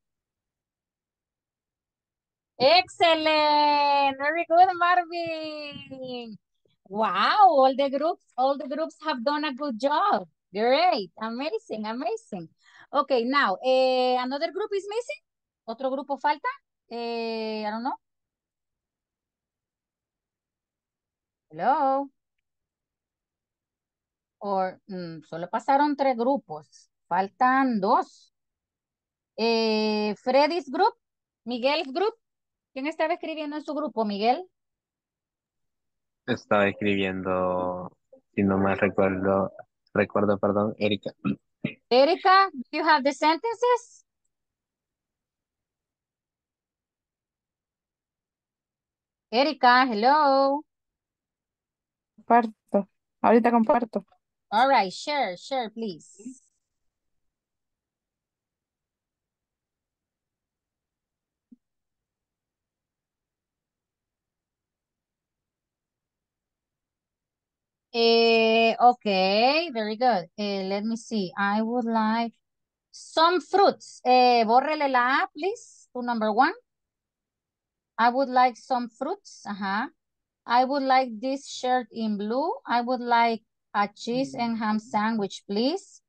Excellent. Very good, Marvin. Wow, all the groups, all the groups have done a good job. Great. Amazing, amazing. Okay, now, eh, another group is missing. Otro grupo falta. Eh, I don't know. Hello. Or, mm, solo pasaron tres grupos. Faltan dos. Eh, Freddy's group, Miguel's group. ¿Quién estaba escribiendo en su grupo, Miguel? Estaba escribiendo, si no mal recuerdo, recuerdo, perdón, Erika. Erika, do you have the sentences? Erika, hello. Comparto. Ahorita comparto. All right, share, share, please. Eh, okay, very good. Eh, let me see. I would like some fruits. Eh, bórrele la please, to number one. I would like some fruits. Uh-huh. I would like this shirt in blue. I would like a cheese and ham sandwich, please.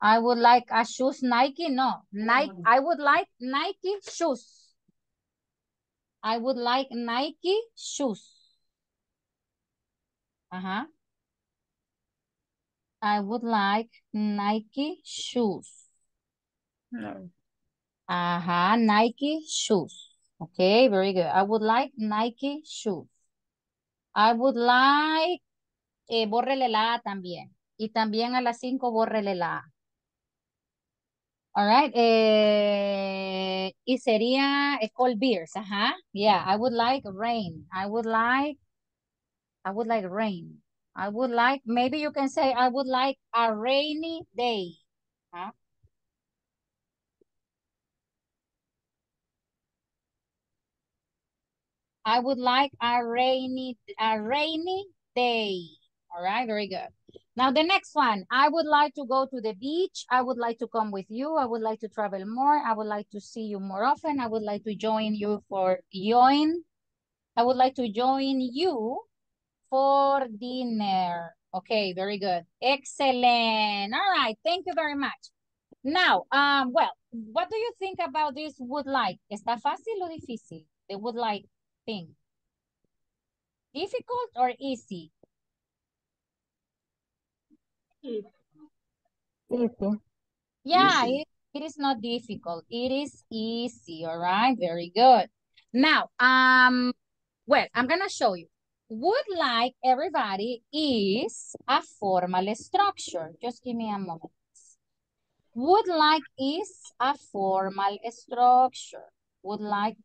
I would like a shoes Nike. No, Nike. I would like Nike shoes. I would like Nike shoes. Uh-huh. I would like Nike shoes. No. Uh-huh, Nike shoes. Okay, very good. I would like Nike shoes. I would like, eh, bórrele la también. Y también a las 5 bórrele la. All right. Eh, y sería eh, cold beers. Ajá. Yeah, I would like rain. I would like, I would like rain. I would like, maybe you can say, I would like a rainy day. Huh? I would like a rainy, a rainy day. All right, very good. Now the next one, I would like to go to the beach. I would like to come with you. I would like to travel more. I would like to see you more often. I would like to join you for join. I would like to join you for dinner. Okay, very good. Excellent. All right, thank you very much. Now, um, well, what do you think about this would like? ¿Está fácil o difícil? The would like thing. Difficult or easy? Easy. Yeah, Easy. it, it is not difficult. It is easy, all right? Very good. Now, um, well, I'm gonna show you. Would like everybody is a formal structure. Just give me a moment. Would like is a formal structure. Would like,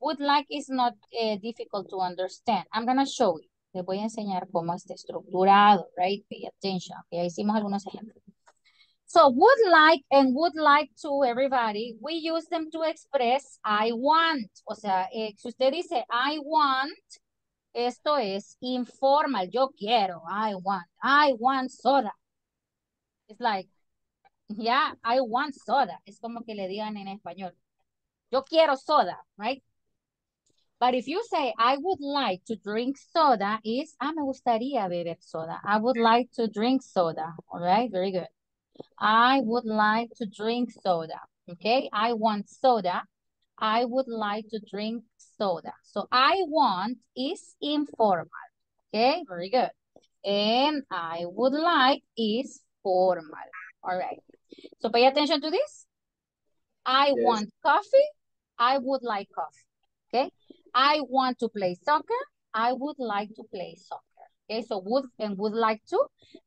would like is not uh, difficult to understand. I'm gonna show you. Les voy a enseñar cómo está estructurado, right? Pay attention. Okay, hicimos algunos ejemplos. So would like and would like to everybody, we use them to express I want. O sea, eh, si usted dice I want, esto es informal. Yo quiero, I want. I want soda. It's like, yeah, I want soda. Es como que le digan en español. Yo quiero soda, right? But if you say, I would like to drink soda, is, ah, me gustaría beber soda. I would like to drink soda. All right, very good. I would like to drink soda. Okay, I want soda. I would like to drink soda. So I want is informal. Okay, very good. And I would like is formal. All right. So pay attention to this. I Yes. want coffee. I would like coffee. Okay. I want to play soccer. I would like to play soccer. Okay. So would and would like to,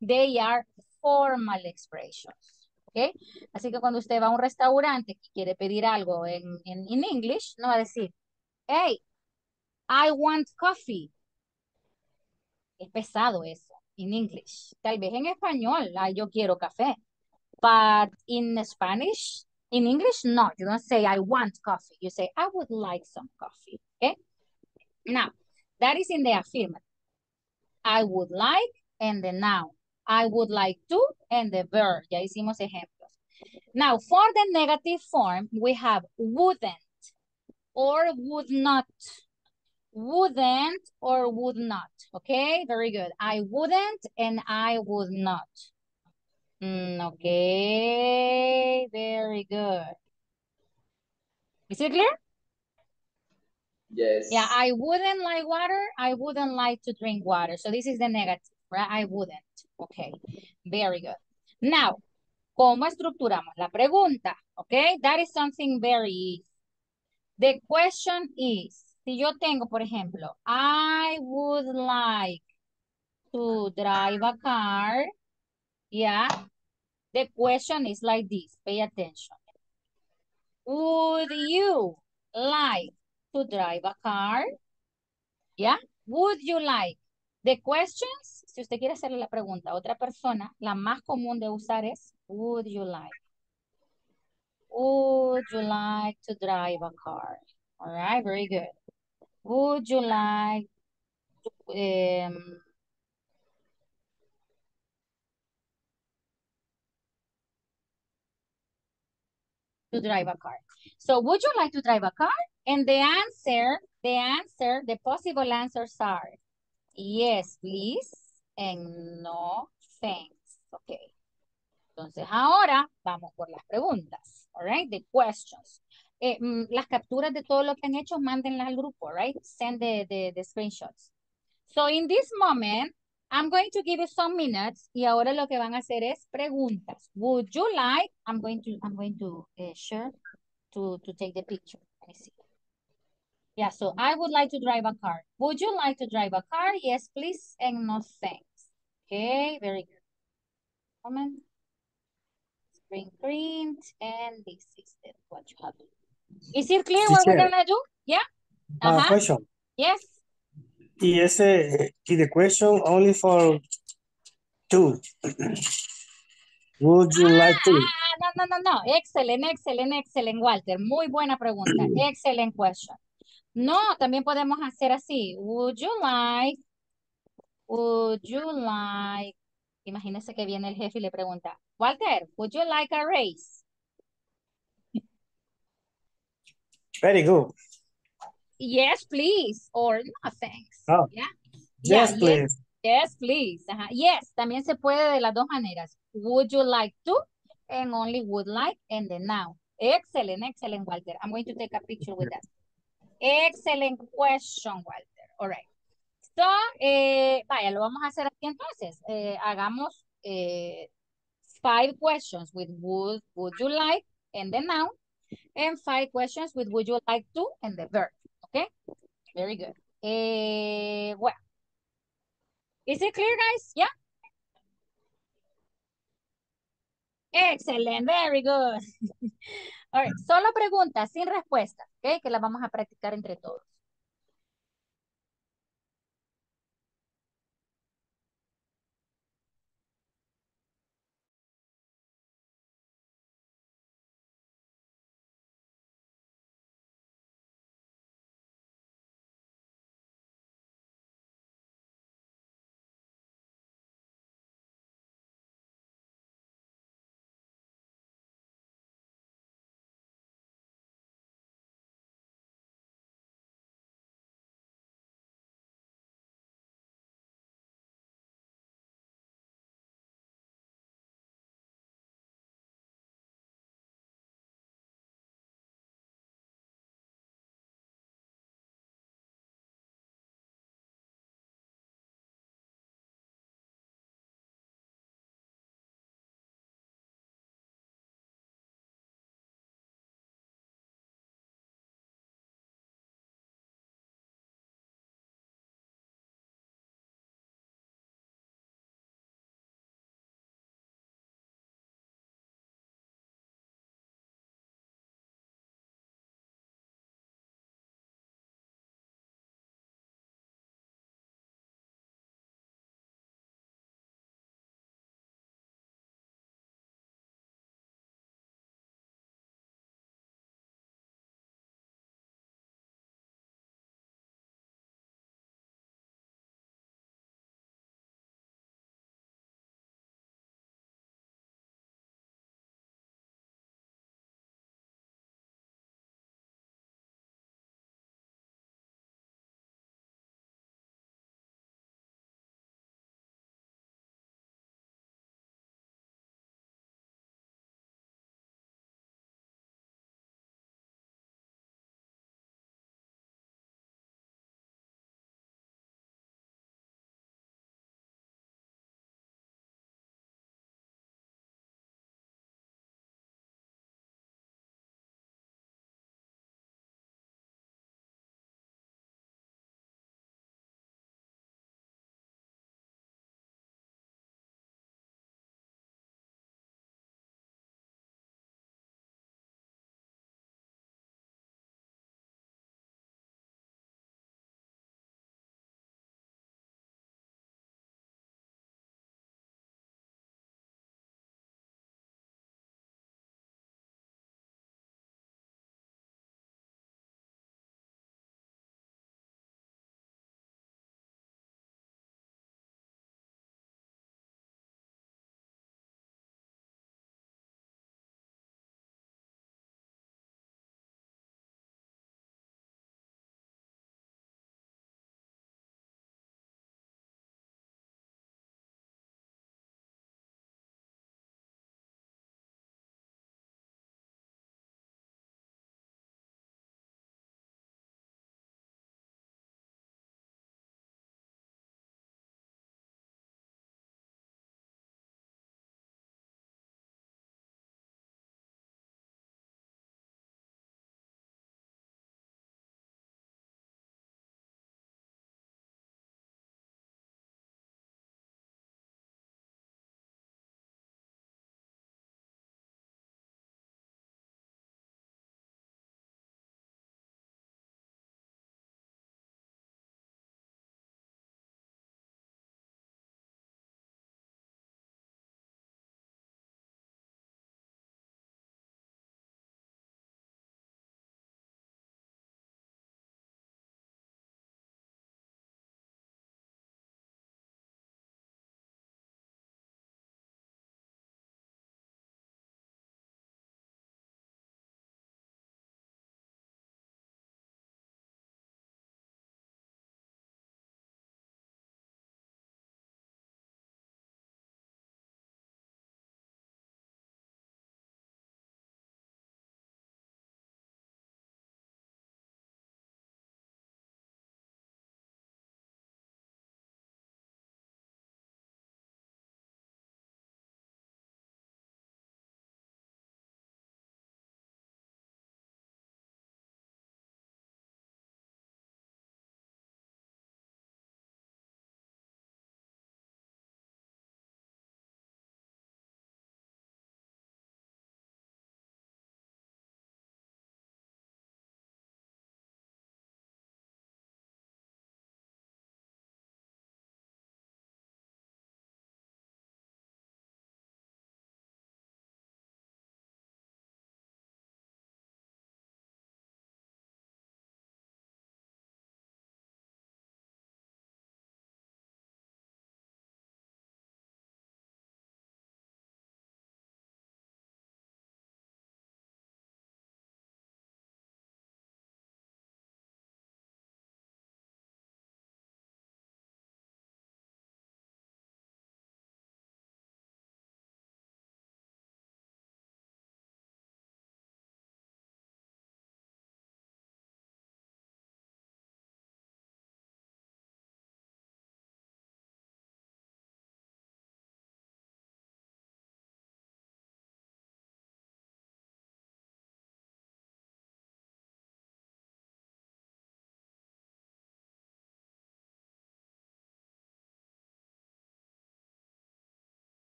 they are formal expressions. Okay. Así que cuando usted va a un restaurante y quiere pedir algo en, en, en English, no va a decir, hey, I want coffee. Es pesado eso, en English. Tal vez en español, ah, yo quiero café. But in Spanish, in English, no. You don't say, I want coffee. You say, I would like some coffee. Okay? Now, that is in the affirmative. I would like and the noun. I would like to and the verb. Ya hicimos ejemplos. Now, for the negative form, we have wouldn't or would not. Wouldn't or would not. Okay, very good. I wouldn't and I would not. Mm, okay, very good. Is it clear? Yes. Yeah, I wouldn't like water. I wouldn't like to drink water. So this is the negative, right? I wouldn't. Okay, very good. Now, ¿cómo estructuramos la pregunta? Okay, that is something very easy. The question is, si yo tengo, por ejemplo, I would like to drive a car. Yeah, the question is like this. Pay attention. Would you like to drive a car? Yeah, would you like? The questions, si usted quiere hacerle la pregunta a otra persona, la más común de usar es, would you like? Would you like to drive a car? All right, very good. Would you like to, um, to drive a car? So would you like to drive a car? And the answer, the answer, the possible answers are yes, please, and no, thanks. Okay. Entonces ahora vamos por las preguntas. All right, the questions. Eh, mm, las capturas de todo lo que han hecho, mándenlas al grupo, right? Send the, the, the screenshots. So in this moment, I'm going to give you some minutes y ahora lo que van a hacer es preguntas. Would you like, I'm going to, I'm going to uh, share to, to take the picture. Me see. Yeah, so I would like to drive a car. Would you like to drive a car? Yes, please, and no thanks. Okay, very good. Comment. Screen print, and this is the, what you have. Is it clear what we're gonna do? Yeah? Uh, Uh-huh. question. Yes. Y ese, y the question only for two. Would you like to? Ah, no, no, no, no. Excellent, excellent, excellent, Walter. Muy buena pregunta. Excellent question. No, también podemos hacer así. Would you like, would you like, imagínese que viene el jefe y le pregunta, Walter, would you like a raise? Very good. Yes, please. Or no, thanks. Oh, Yeah. yes, Yeah, please. Yes, please. Ajá. Yes, también se puede de las dos maneras. Would you like to? And only would like and then now. Excellent, excellent, Walter. I'm going to take a picture with that. Excellent question, Walter. All right. So, eh, vaya, lo vamos a hacer aquí entonces. Eh, hagamos eh, five questions with would, would you like and the noun, and five questions with would you like to and the verb. Okay? Very good. Eh, well, is it clear, guys? Yeah? Excellent, very good. All right, solo preguntas sin respuestas, ¿ok? Que las vamos a practicar entre todos.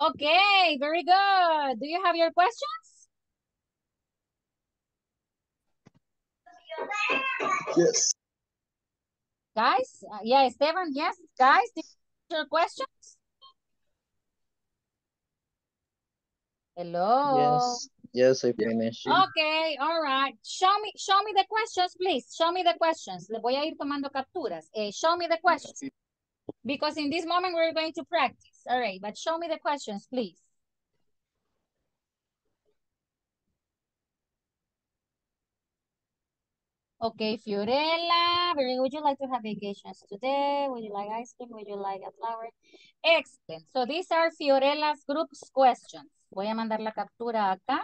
Okay, very good. Do you have your questions? Yes. Guys, uh, yeah, Esteban, yes. Guys, do you have your questions? Hello. Yes. Yes, I finished. Okay, all right. Show me, show me the questions, please. Show me the questions. Le voy a ir tomando capturas. Eh, show me the questions. Because in this moment we're going to practice. All right, but show me the questions, please. Okay, Fiorella, would you like to have vacations today? Would you like ice cream? Would you like a flower? Excellent. So these are Fiorella's group's questions. Voy a mandar la captura acá.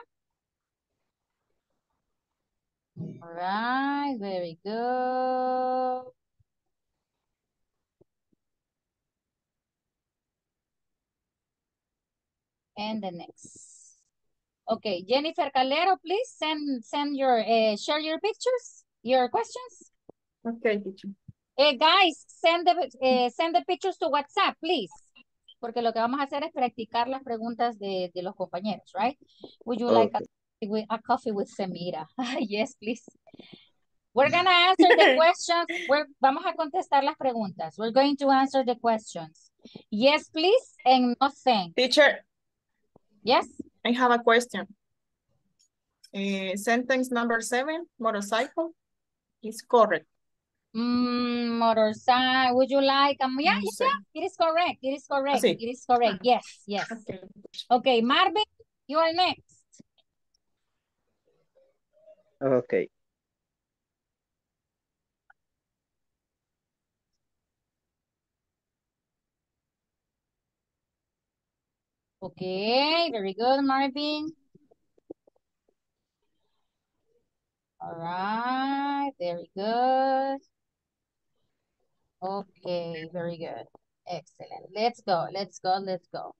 All right, very good. And the next. Okay, Jennifer Calero, please send send your uh, share your pictures, your questions. Okay, teacher. Eh, guys, send the eh, send the pictures to WhatsApp, please. Porque lo que vamos a hacer es practicar las preguntas de, de los compañeros, right? Would you like a, coffee with- a coffee with Semira? yes, please. We're gonna answer the questions. We're, vamos a contestar las preguntas. We're going to answer the questions. Yes, please, and no thanks. Teacher, Yes? I have a question. Eh, sentence number seven, motorcycle, is correct. Mm, motorcycle, would you like, um, yeah, No yeah, yeah, it is correct, it is correct, sí? it is correct, yes, yes. Okay. Okay, Marvin, you are next. Okay. Okay, very good, Marvin. All right, very good. Okay, very good. Excellent. Let's go, let's go, let's go.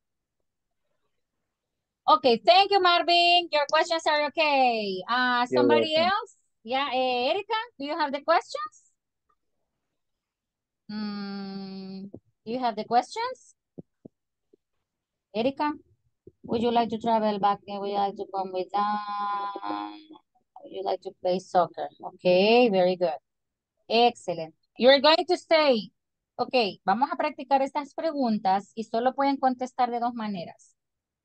Okay, thank you, Marvin. Your questions are okay. Uh, somebody else? Yeah, eh, Erica, do you have the questions? Mm, do you have the questions? Erica, would you like to travel back? Would you like to come with us? Would you like to play soccer? Okay, very good. Excellent. You're going to say, ok, vamos a practicar estas preguntas y solo pueden contestar de dos maneras.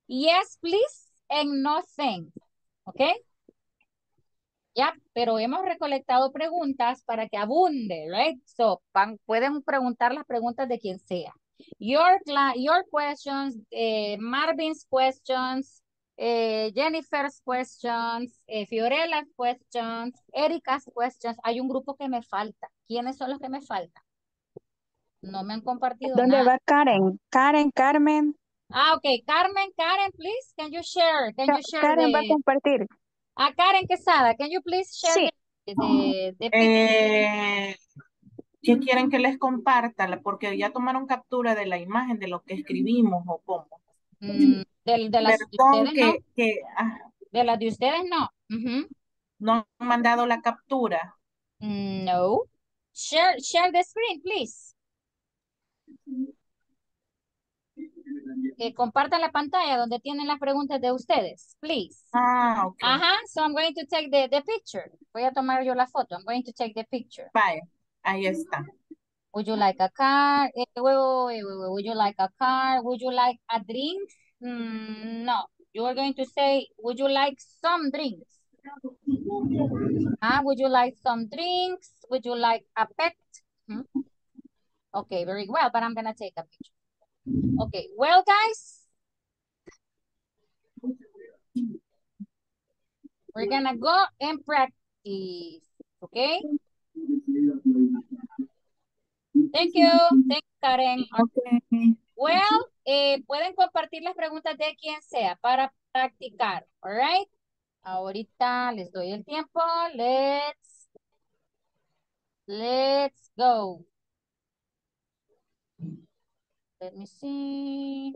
Yes, please, and no thanks. ¿Ok? Ya, pero hemos recolectado preguntas para que abunde, right? So, pueden preguntar las preguntas de quien sea. Your, your questions, eh, Marvin's questions, eh, Jennifer's questions, eh, Fiorella's questions, Erika's questions. Hay un grupo que me falta. ¿Quiénes son los que me faltan? No me han compartido ¿Dónde nada. va Karen? Karen, Carmen. Ah, ok. Carmen, Karen, please, can you share? Can you share Karen va a compartir. Ah, Karen Quesada, can you please share Sí. the, the? Eh, ¿qué quieren que les comparta? Porque ya tomaron captura de la imagen de lo que escribimos o cómo. Mm, de, las de Perdón ustedes no, que, que ah, de las de ustedes no. No han mandado la captura. Mm, No. Share, share the screen, please. Eh, compartan la pantalla donde tienen las preguntas de ustedes, please. Ah, ok. Ajá, so I'm going to take the, the picture. Voy a tomar yo la foto. I'm going to take the picture. Vaya, ahí está. Would you like a car? Eh, wait, wait, wait. Would you like a car? Would you like a drink? Mm, no. You are going to say, would you like some drinks? Ah, would you like some drinks? Would you like a pet? Hmm? Okay, very well, but I'm gonna take a picture. Okay, well, guys, we're gonna go and practice, okay? Thank you, thank you, Karen. Well, eh, pueden compartir las preguntas de quien sea para practicar, all right? Ahorita les doy el tiempo. Let's, let's go. Let me see.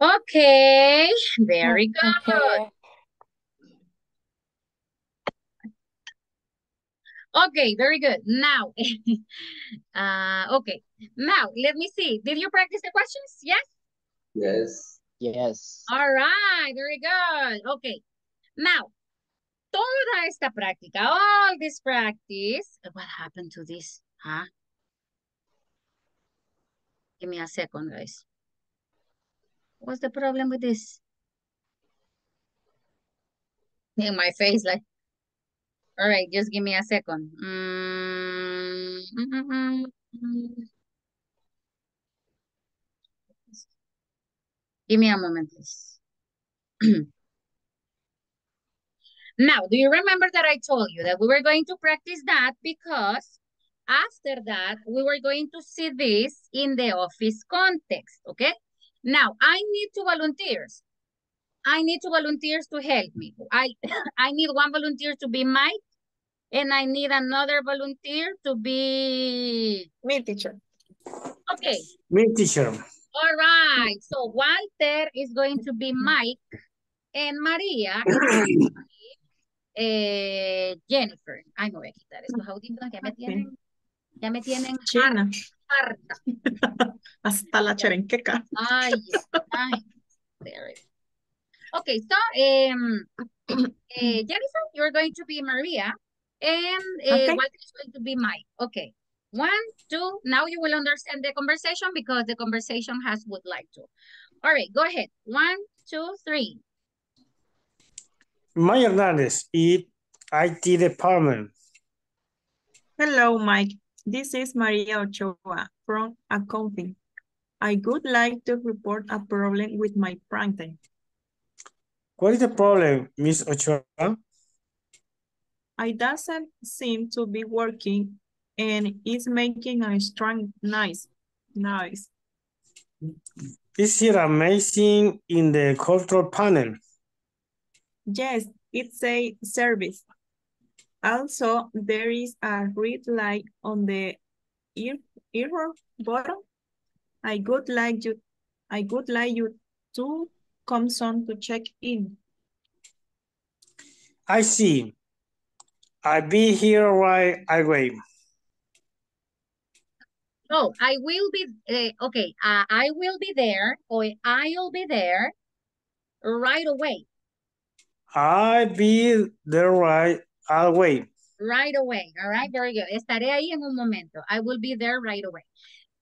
Okay, very good. Okay. Okay, very good. Now, uh, okay. Now, let me see. Did you practice the questions? Yes? Yes. Yes. All right, very good. Okay. Now, toda esta práctica, all this practice, what happened to this? Huh? Give me a second, guys. What's the problem with this? In my face, like, all right, just give me a second. Mm, mm, mm, mm. Give me a moment, please. Now, do you remember that I told you that we were going to practice that because after that, we were going to see this in the office context, okay? Now, I need two volunteers. I need two volunteers to help me. I, I need one volunteer to be Mike, and I need another volunteer to be... Me, teacher. Okay, Me, teacher. all right. So Walter is going to be Mike, and Maria is going to be eh, Jennifer. Ay, me voy a quitar estos audífonos, ya me tienen, ya me tienen China. harta. Hasta la cherenqueca. Ay, ay, there. Okay, so um, eh, Jennifer, you're going to be Maria, and uh, Okay. Walter is going to be Mike. Okay, one, two. Now you will understand the conversation because the conversation has would like to. All right, go ahead. One, two, three. Maya Hernandez, it IT department. Hello, Mike. This is Maria Ochoa from accounting. I would like to report a problem with my printer. What is the problem, Miss Ochoa? I doesn't seem to be working and it's making a strong noise. Noise. Is it amazing in the control panel? Yes, it's a service. Also, there is a red light on the ear, error button. I would like you, I would like you to come soon to check in. I see. I'll be here right away. Oh, I will be, uh, okay, uh, I will be there, or I'll be there right away, I'll be there right away. right away. All right, very good. Estaré ahí en un momento. I will be there right away.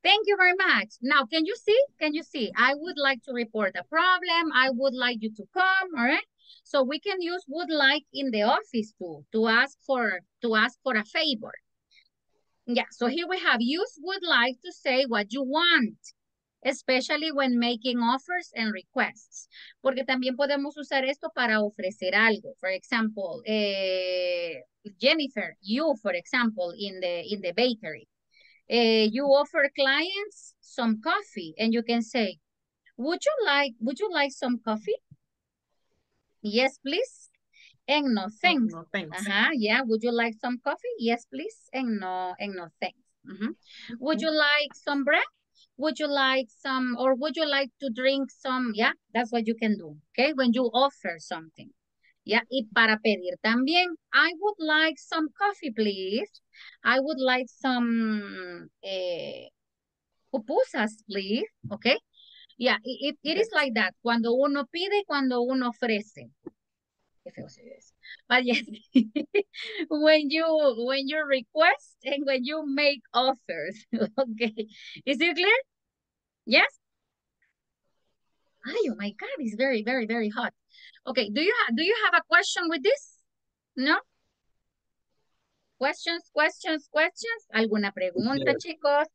Thank you very much. Now, can you see? Can you see? I would like to report a problem. I would like you to come, all right? So we can use would like in the office too, to ask for, to ask for a favor. Yeah, so here we have use would like to say what you want, especially when making offers and requests. Porque también podemos usar esto para ofrecer algo. For example, eh, Jennifer, you, for example, in the, in the bakery, eh, you offer clients some coffee and you can say, would you like, would you like some coffee? Yes, please. And no thanks. No, thanks. Uh-huh, yeah. Would you like some coffee? Yes, please. And no, and no thanks. Would you like some bread? Would you like some, or would you like to drink some? Yeah, that's what you can do, okay? When you offer something. Yeah, y para pedir también, I would like some coffee, please. I would like some eh, pupusas, please, okay? Yeah, it, it, it is like that. Cuando uno pide cuando uno ofrece. Qué feo se ve. But yes, when you when you request and when you make offers. Okay. Is it clear? Yes? Ay, oh my God, it's very, very, very hot. Okay, do you have do you have a question with this? No? Questions, questions, questions? ¿Alguna pregunta, Yes. chicos?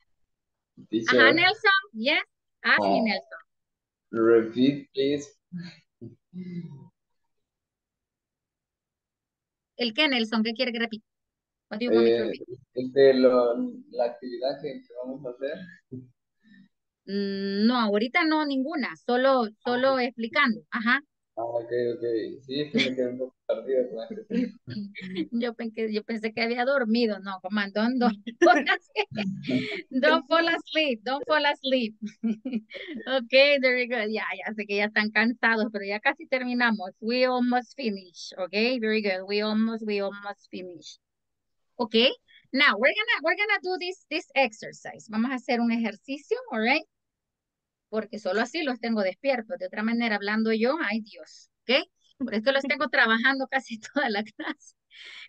Teacher, Ajá, Nelson. Yes. Ask me, Ah. Nelson. repeat, please. ¿El qué, Nelson? ¿Qué quiere que repita? Eh, repeat? este, lo, la actividad que, que vamos a hacer. Mm, No, ahorita no ninguna, solo, solo explicando. Ajá. Ah, ok, ok. Sí, es que. Yo pensé, que había dormido. No, comando, don't, don't fall asleep. Don't fall asleep. Okay, very good. Ya, ya sé que ya están cansados, pero ya casi terminamos. We almost finish. Okay, very good. We almost, we almost finish. Okay, now we're gonna, we're gonna do this, this exercise. Vamos a hacer un ejercicio, all right? Porque solo así los tengo despiertos. De otra manera, hablando yo, ay Dios, ¿ok? Por eso los tengo trabajando casi toda la clase.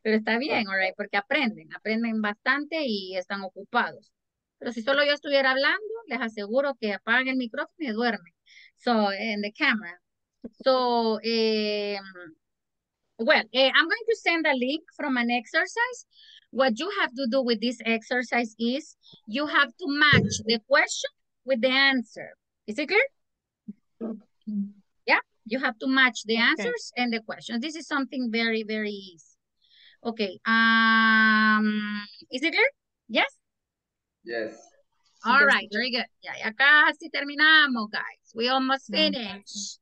Pero está bien, all right, porque aprenden, aprenden bastante y están ocupados. Pero si solo yo estuviera hablando, les aseguro que apagan el micrófono y duermen. So, in the camera. So, eh, well, eh, I'm going to send a link from an exercise. What you have to do with this exercise is you have to match the question with the answer. Is it clear? Yeah, you have to match the answers and the questions. This is something very, very easy. Okay, um, is it clear? Yes? Yes. All right, very good. Yeah, ya casi terminamos, guys. We almost finished.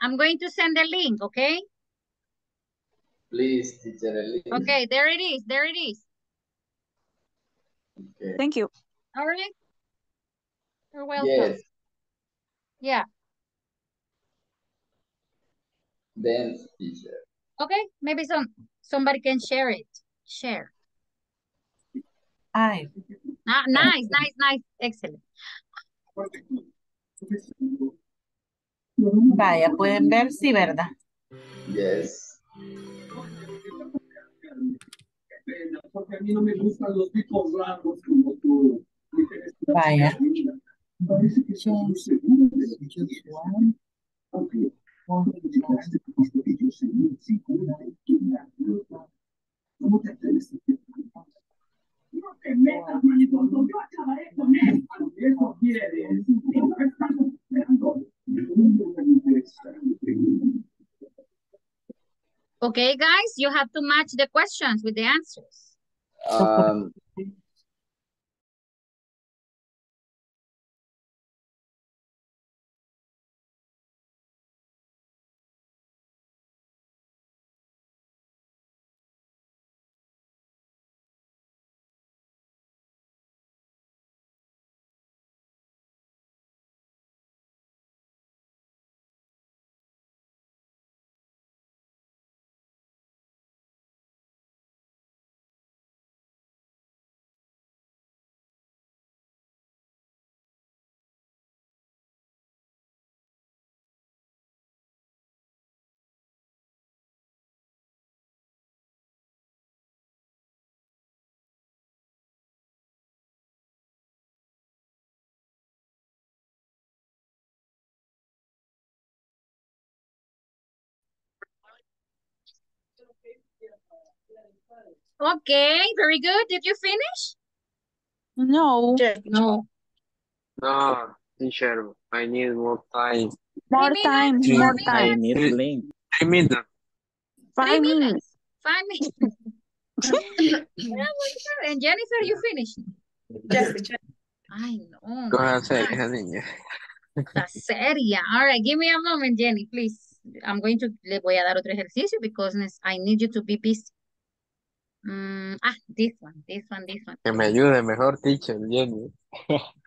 I'm going to send the link, okay? Please, teacher Elise. Okay, there it is, there it is. Okay. Thank you. All right. You're welcome. Yes, Yeah, dance teacher. okay, maybe some somebody can share it. Share. Ay, Ah, nice, nice, nice, excellent. Vaya, pueden ver, sí, ¿verdad? Yes. Porque a mí no me gustan los tipos blancos como tú. Vaya. Parece que son muy seguros de lo que quieres. Aunque, cuando llegaste tuviste que yo seguir segura de tu naturaleza. ¿Cómo te atreves a hacer Okay, guys, you have to match the questions with the answers. Um, Okay, very good. Did you finish? No. No. No, teacher, I need more time. More Three time, minutes, more three I time. need Three- link. Three minutes. Five minutes. minutes. Five minutes. Yeah, well, and Jennifer, you finished? Yes, teacher. I know. Go ahead, say, my esa niña. Seria. All right, give me a moment, Jenny, please. I'm going to, le voy a dar otro ejercicio because I need you to be busy. Mm, ah, this one, this one, this one. Que me ayude mejor, teacher, Jenny.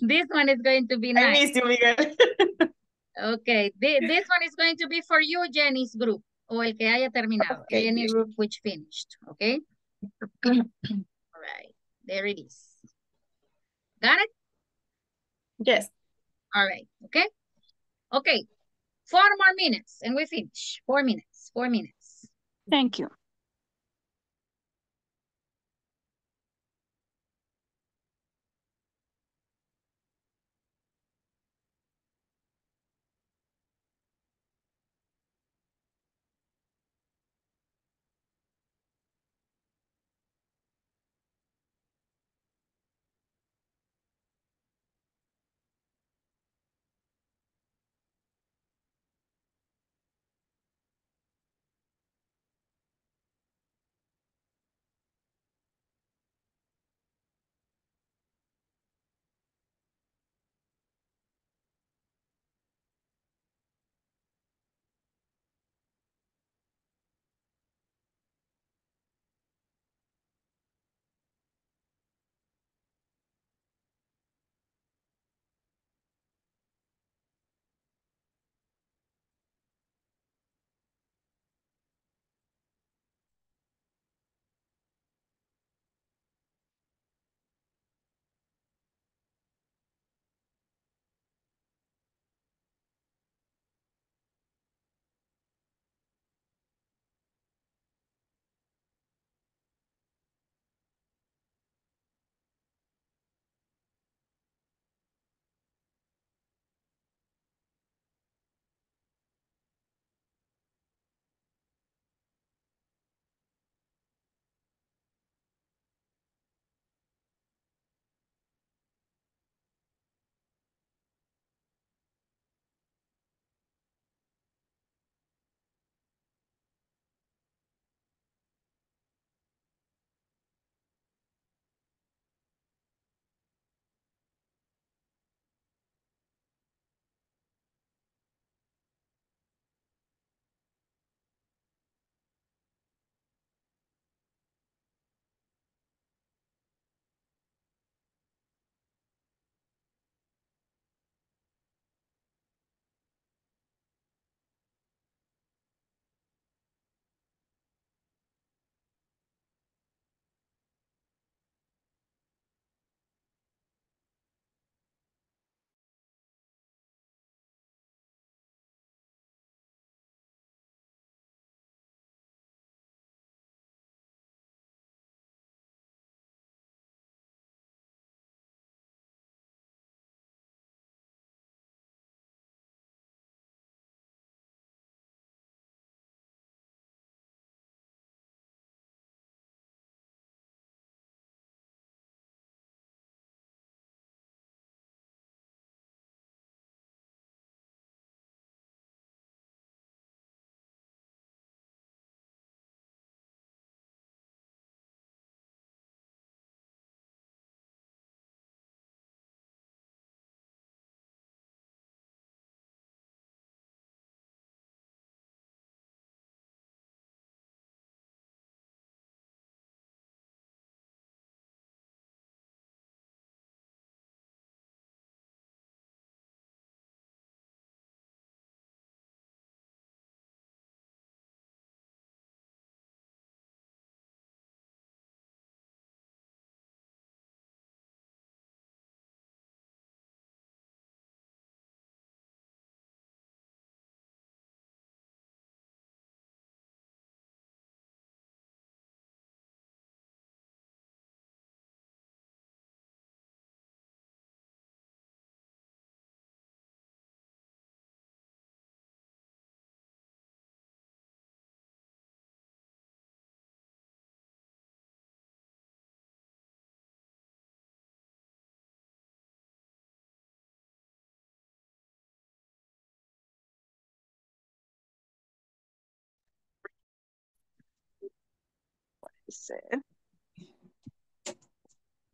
This one is going to be I nice. you, Miguel. Okay, thi- this one is going to be for you, Jenny's group, o el que haya terminado. Okay, Jenny good. group which finished, okay? All right, there it is. Got it? Yes. All right, okay? Okay, four more minutes and we finish. Four minutes, four minutes. Thank you.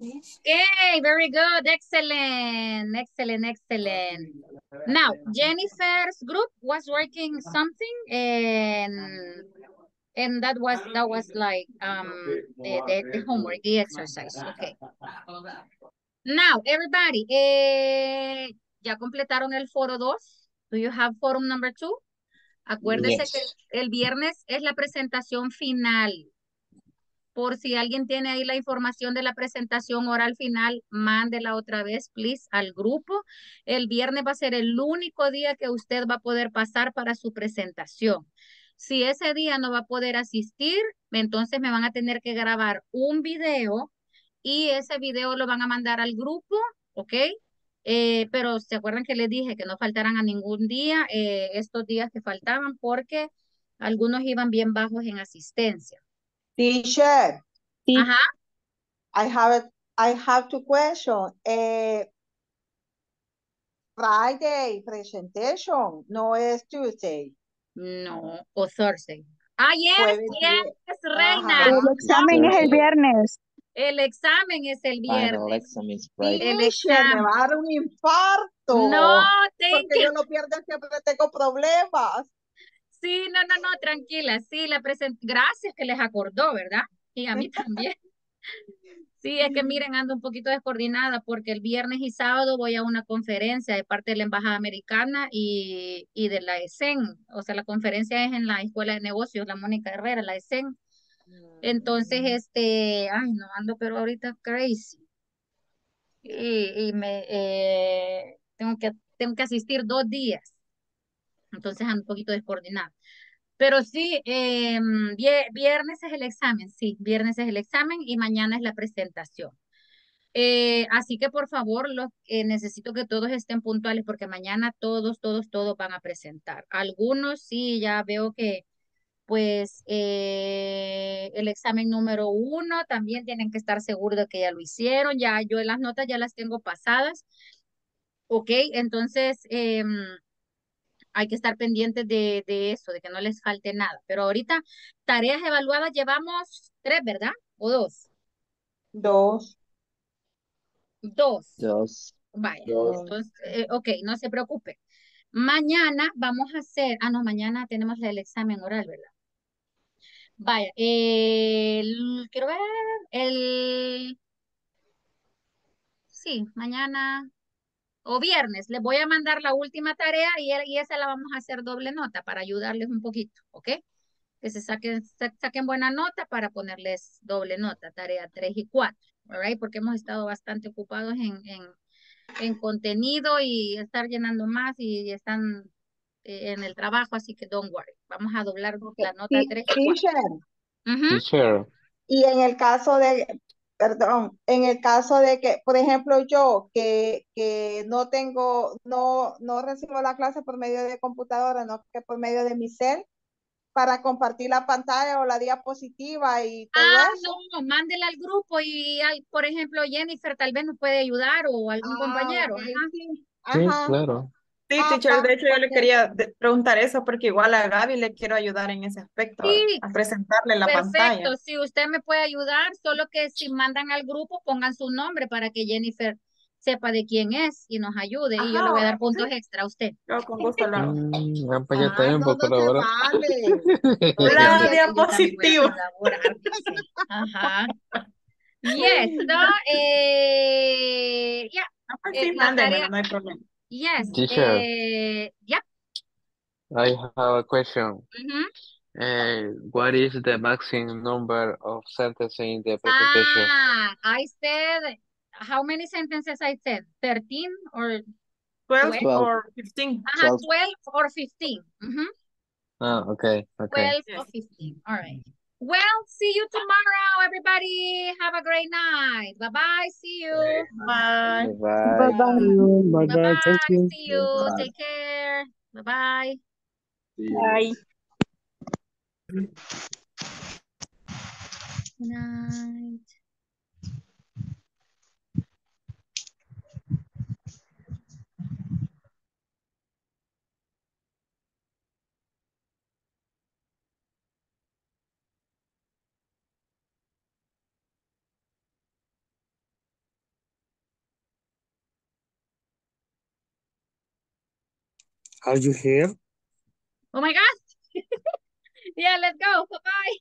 Okay, very good. Excellent. Excellent, excellent. Now, Jennifer's group was working something and and that was that was like um the, the, the homework, the exercise. Okay. Now, everybody, eh, ¿ya completaron el foro 2? Do you have forum number 2? Acuérdese Yes. que el viernes es la presentación final. Por si alguien tiene ahí la información de la presentación oral final, mándela otra vez, please, al grupo. El viernes va a ser el único día que usted va a poder pasar para su presentación. Si ese día no va a poder asistir, entonces me van a tener que grabar un video y ese video lo van a mandar al grupo, ¿ok? Eh, pero se acuerdan que les dije que no faltaran a ningún día eh, estos días que faltaban porque algunos iban bien bajos en asistencia. Teacher, Ajá. I have a, I have two questions. Eh, Friday presentation, no es Tuesday. No, o Thursday. Ah, yes, Jueves, yes, Ajá. reina. El examen es el viernes. El examen es el viernes. exam is Friday. El Teacher, me examen. va a dar un infarto. No, thank Porque you. yo no pierdo siempre tengo problemas. Sí, no, no, no, tranquila. Sí, la present... Gracias que les acordó, ¿verdad? Y a mí también. Sí, es que miren, ando un poquito descoordinada porque el viernes y sábado voy a una conferencia de parte de la Embajada Americana y, y de la ESEN. O sea, la conferencia es en la Escuela de Negocios, la Mónica Herrera, la ESEN. Entonces, este, ay, no ando, pero ahorita crazy. Y, y me, eh, tengo que, tengo que asistir dos días. Entonces ando un poquito descoordinada. Pero sí, eh, vie- viernes es el examen, sí, viernes es el examen y mañana es la presentación. Eh, así que por favor, los, eh, necesito que todos estén puntuales porque mañana todos, todos, todos van a presentar. Algunos sí, ya veo que pues eh, el examen número uno también tienen que estar seguros de que ya lo hicieron, ya yo las notas ya las tengo pasadas. Ok, entonces em, hay que estar pendientes de, de eso, de que no les falte nada. Pero ahorita tareas evaluadas llevamos tres, ¿verdad? ¿O dos? Dos. Dos. Dos. Vaya, Dos. entonces, eh, ok, no se preocupe. Mañana vamos a hacer, ah, no, mañana tenemos el examen oral, ¿verdad? Vaya, el, quiero ver, el, sí, mañana o viernes les voy a mandar la última tarea y, y esa la vamos a hacer doble nota para ayudarles un poquito, ¿ok? Que se saquen, sa- saquen buena nota para ponerles doble nota, tarea 3 y 4, ¿alright? Porque hemos estado bastante ocupados en, en, en contenido y estar llenando más y están eh, en el trabajo, así que don't worry. Vamos a doblar la nota Te- 3 y 4. Teacher, Teacher, y en el caso de, perdón, en el caso de que, por ejemplo, yo que, que no tengo, no, no recibo la clase por medio de computadora, no que por medio de mi cel, para compartir la pantalla o la diapositiva y todo Ah, eso. no, mándela al grupo y, hay, por ejemplo, Jennifer tal vez nos puede ayudar o algún Ah, compañero. Ajá. sí. sí, Ajá. claro. Sí, Ah, teacher, de hecho yo le quería preguntar eso porque igual a Gaby le quiero ayudar en ese aspecto, Sí, a presentarle la perfecto. pantalla. Si usted me puede ayudar, solo que si mandan al grupo, pongan su nombre para que Jennifer sepa de quién es y nos ayude. Y yo le voy a Ajá, dar puntos sí, extra a usted. yo con gusto lo hago. Mm, ah, pues no, puedo no se colaborar. vale. Pues La diapositiva. dice. Ajá. Yes, so, eh, yeah, Ah, pues eh, sí, la tarea, no hay problema. Yes, Teacher, eh, yeah. I have a question. ujú. Uh, what is the maximum number of sentences in the presentation? Ah, I said, how many sentences I said? 13 or 12 12? Or 15. Ajá, Twelve. 12 or 15. Ujú. Ah, okay, okay. 12 Yes. or 15. All right. Well, see you tomorrow, everybody. Have a great night. Bye-bye. See you. Bye. Bye. Bye bye. Bye-bye. Thank you. See you. Take care. Bye-bye. Bye. Good night. Are you here? Oh my God. yeah, let's go. Bye-bye.